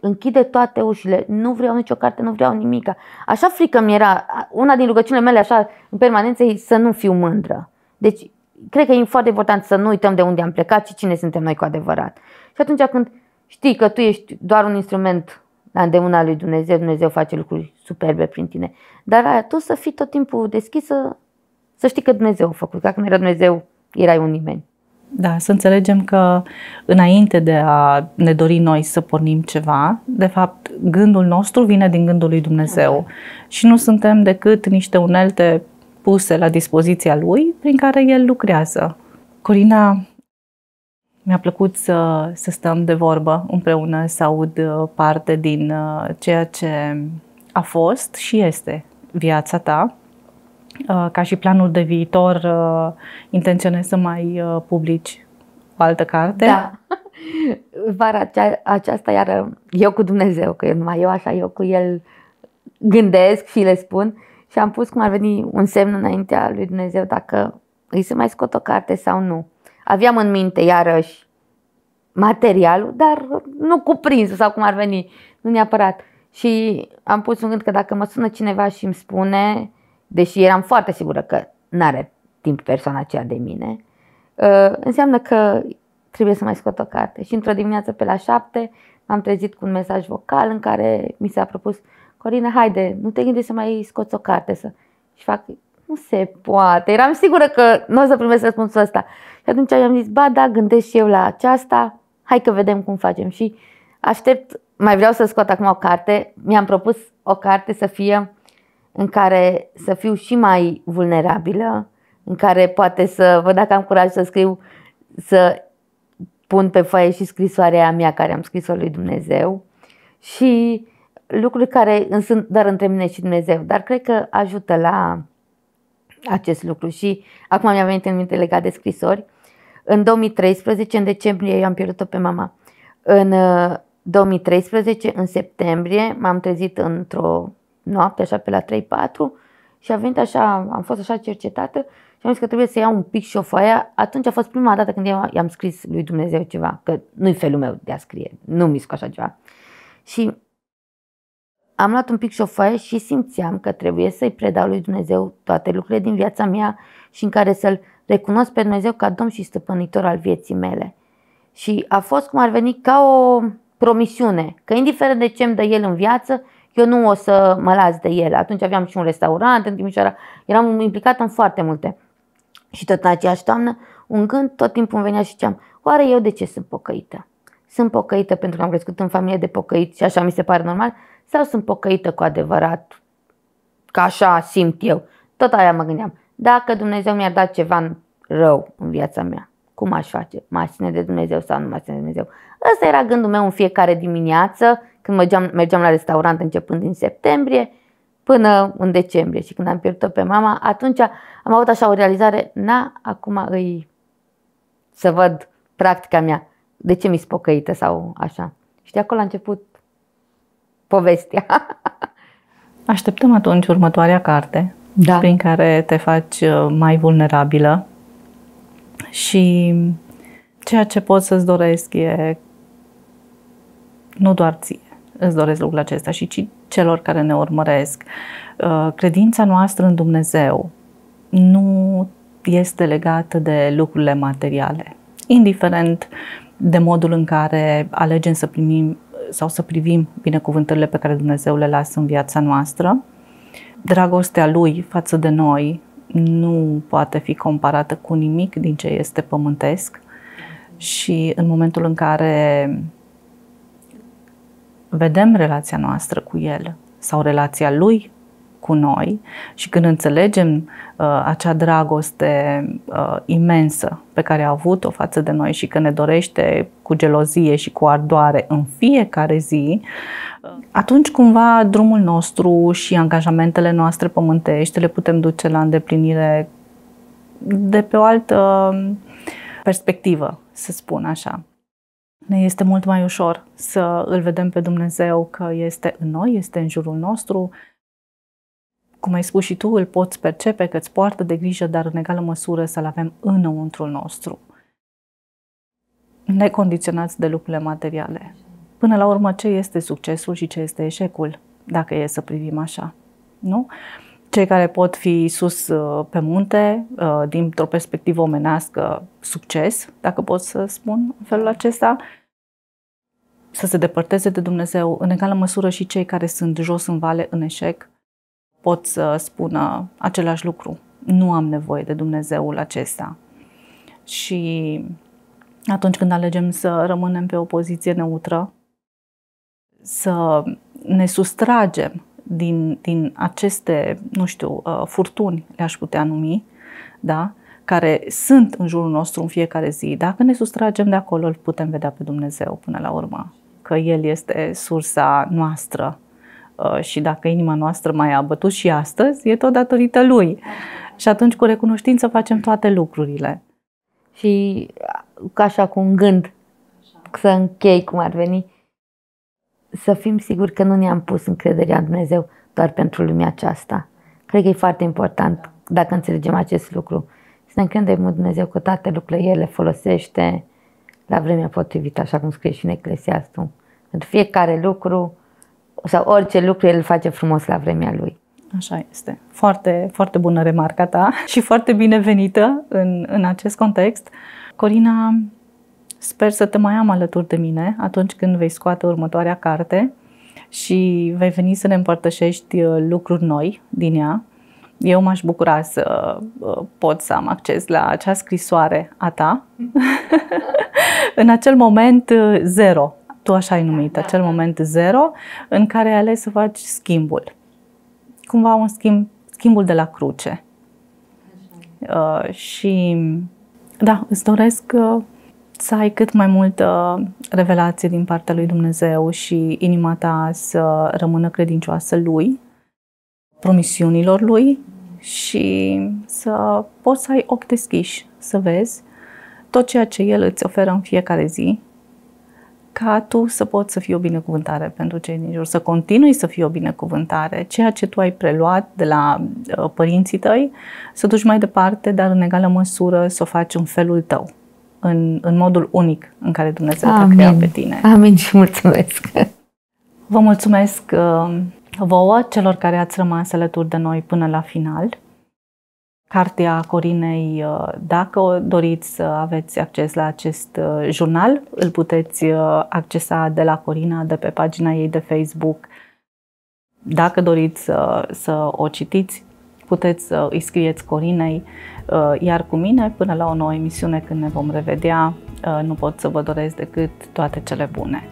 Speaker 2: închide toate ușile, nu vreau nicio carte, nu vreau nimic. Așa frică mi era, una din rugăciunile mele așa în permanență e să nu fiu mândră. Deci cred că e foarte important să nu uităm de unde am plecat și cine suntem noi cu adevărat. Și atunci când știi că tu ești doar un instrument la îndemâna lui Dumnezeu, Dumnezeu face lucruri superbe prin tine. Dar aia, tu să fii tot timpul deschisă, să știi că Dumnezeu a făcut. Dacă nu era Dumnezeu, erai un nimeni.
Speaker 1: Da, să înțelegem că înainte de a ne dori noi să pornim ceva, de fapt, gândul nostru vine din gândul lui Dumnezeu și nu suntem decât niște unelte puse la dispoziția lui prin care el lucrează. Corina, mi-a plăcut să, să stăm de vorbă împreună, să aud uh, parte din uh, ceea ce a fost și este viața ta. Uh, ca și planul de viitor, intenționez să mai publici o altă carte?
Speaker 2: Da. Vara acea, aceasta, iar eu cu Dumnezeu, că e numai eu așa, eu cu el gândesc și le spun și am pus cum ar veni un semn înaintea lui Dumnezeu dacă îi să mai scot o carte sau nu. Aveam în minte iarăși materialul, dar nu cuprins sau cum ar veni, nu neapărat. Și am pus un gând că dacă mă sună cineva și îmi spune, deși eram foarte sigură că n-are timp persoana aceea de mine, uh, înseamnă că trebuie să mai scot o carte. Și într-o dimineață pe la șapte m-am trezit cu un mesaj vocal în care mi s-a propus Corina, haide, nu te gândi să mai scoți o carte să... Și fac, nu se poate. Eram sigură că nu o să primesc răspunsul ăsta. Și atunci i-am zis, ba da, gândesc și eu la aceasta, hai că vedem cum facem. Și aștept, mai vreau să scot acum o carte. Mi-am propus o carte să fie în care să fiu și mai vulnerabilă, în care poate să văd dacă am curaj să scriu, să pun pe foaie și scrisoarea mea care am scris-o lui Dumnezeu și lucruri care sunt doar între mine și Dumnezeu, dar cred că ajută la acest lucru și acum mi-a venit în minte legat de scrisori. În 2013, în decembrie, eu am pierdut-o pe mama. În 2013, uh, în septembrie, m-am trezit într-o noapte, așa pe la 3-4 și a venit așa, am fost așa cercetată și am zis că trebuie să iau un pic și o foaie. Atunci a fost prima dată când i-am scris lui Dumnezeu ceva, că nu-i felul meu de a scrie, nu mi așa ceva. Și am luat un pic și o foaie și simțeam că trebuie să-i predau lui Dumnezeu toate lucrurile din viața mea și în care să-L recunosc pe Dumnezeu ca Domn și Stăpânitor al vieții mele. Și a fost cum ar veni ca o promisiune, că indiferent de ce îmi dă El în viață, eu nu o să mă las de El. Atunci aveam și un restaurant în Timișoara, eram implicat în foarte multe. Și tot în aceeași toamnă, un gând tot timpul îmi venea și ziceam, oare eu de ce sunt pocăită? Sunt pocăită pentru că am crescut în familie de pocăiți și așa mi se pare normal? Sau sunt pocăită cu adevărat, ca așa simt eu? Tot aia mă gândeam. Dacă Dumnezeu mi-ar dat ceva rău în viața mea, cum aș face? Mă ține de Dumnezeu sau nu mă ține de Dumnezeu? Ăsta era gândul meu în fiecare dimineață, când mergeam, mergeam la restaurant începând din septembrie până în decembrie. Și când am pierdut-o pe mama, atunci am avut așa o realizare, na, acum îi să văd practica mea, de ce mi-s pocăită sau așa. Și de acolo a început povestea.
Speaker 1: Așteptăm atunci următoarea carte, da. prin care te faci uh, mai vulnerabilă și ceea ce pot să-ți doresc e nu doar ție, îți doresc lucrul acesta și celor care ne urmăresc. Uh, credința noastră în Dumnezeu nu este legată de lucrurile materiale, indiferent de modul în care alegem să primim sau să privim binecuvântările pe care Dumnezeu le lasă în viața noastră. Dragostea Lui față de noi nu poate fi comparată cu nimic din ce este pământesc și în momentul în care vedem relația noastră cu El sau relația Lui cu noi și când înțelegem uh, acea dragoste uh, imensă pe care a avut-o față de noi și că ne dorește cu gelozie și cu ardoare în fiecare zi, uh, atunci cumva drumul nostru și angajamentele noastre pământești le putem duce la îndeplinire de pe o altă perspectivă, să spun așa. Ne este mult mai ușor să îl vedem pe Dumnezeu că este în noi, este în jurul nostru, cum ai spus și tu, îl poți percepe că îți poartă de grijă, dar în egală măsură să-l avem înăuntrul nostru. Necondiționați de lucrurile materiale. Până la urmă, ce este succesul și ce este eșecul, dacă e să privim așa. Nu? Cei care pot fi sus uh, pe munte, uh, dintr-o perspectivă omenească, succes, dacă pot să spun în felul acesta, să se depărteze de Dumnezeu, în egală măsură și cei care sunt jos în vale, în eșec, pot să spună același lucru. Nu am nevoie de Dumnezeul acesta. Și atunci când alegem să rămânem pe o poziție neutră, să ne sustragem din, din aceste, nu știu, uh, furtuni, le-aș putea numi, da? care sunt în jurul nostru în fiecare zi, dacă ne sustragem de acolo, îl putem vedea pe Dumnezeu până la urmă, că El este sursa noastră Uh, și dacă inima noastră mai a bătut și astăzi, e tot datorită lui. Și atunci cu recunoștință facem toate lucrurile.
Speaker 2: Și ca așa cu un gând, să închei cum ar veni, să fim siguri că nu ne-am pus încrederea în Dumnezeu doar pentru lumea aceasta. Cred că e foarte important dacă înțelegem acest lucru. Să ne încredem în Dumnezeu că toate lucrurile El le folosește la vremea potrivită, așa cum scrie și în Eclesiastul. Pentru fiecare lucru sau orice lucru El îl face frumos la vremea Lui.
Speaker 1: Așa este. Foarte, foarte bună remarca ta și foarte binevenită în, în acest context. Corina, sper să te mai am alături de mine atunci când vei scoate următoarea carte și vei veni să ne împărtășești uh, lucruri noi din ea. Eu m-aș bucura să uh, pot să am acces la acea scrisoare a ta în acel moment uh, zero, tu așa ai numit, da, acel da. moment zero în care ai ales să faci schimbul. Cumva un schimb, schimbul de la cruce. Uh, și da, îți doresc uh, să ai cât mai multă revelație din partea lui Dumnezeu și inima ta să rămână credincioasă lui, promisiunilor lui și să poți să ai ochi deschiși, să vezi tot ceea ce El îți oferă în fiecare zi, ca tu să poți să fii o binecuvântare pentru cei din jur, să continui să fii o binecuvântare, ceea ce tu ai preluat de la uh, părinții tăi, să duci mai departe, dar în egală măsură să o faci în felul tău, în, în modul unic în care Dumnezeu te-a creat pe tine.
Speaker 2: Amin și mulțumesc!
Speaker 1: Vă mulțumesc uh, vouă, celor care ați rămas alături de noi până la final. Cartea Corinei, uh, dacă doriți să aveți acces la acest uh, jurnal, îl puteți uh, accesa de la Corina, de pe pagina ei de Facebook. Dacă doriți să, să o citiți, puteți să îi scrieți Corinei, iar cu mine, până la o nouă emisiune când ne vom revedea, nu pot să vă doresc decât toate cele bune.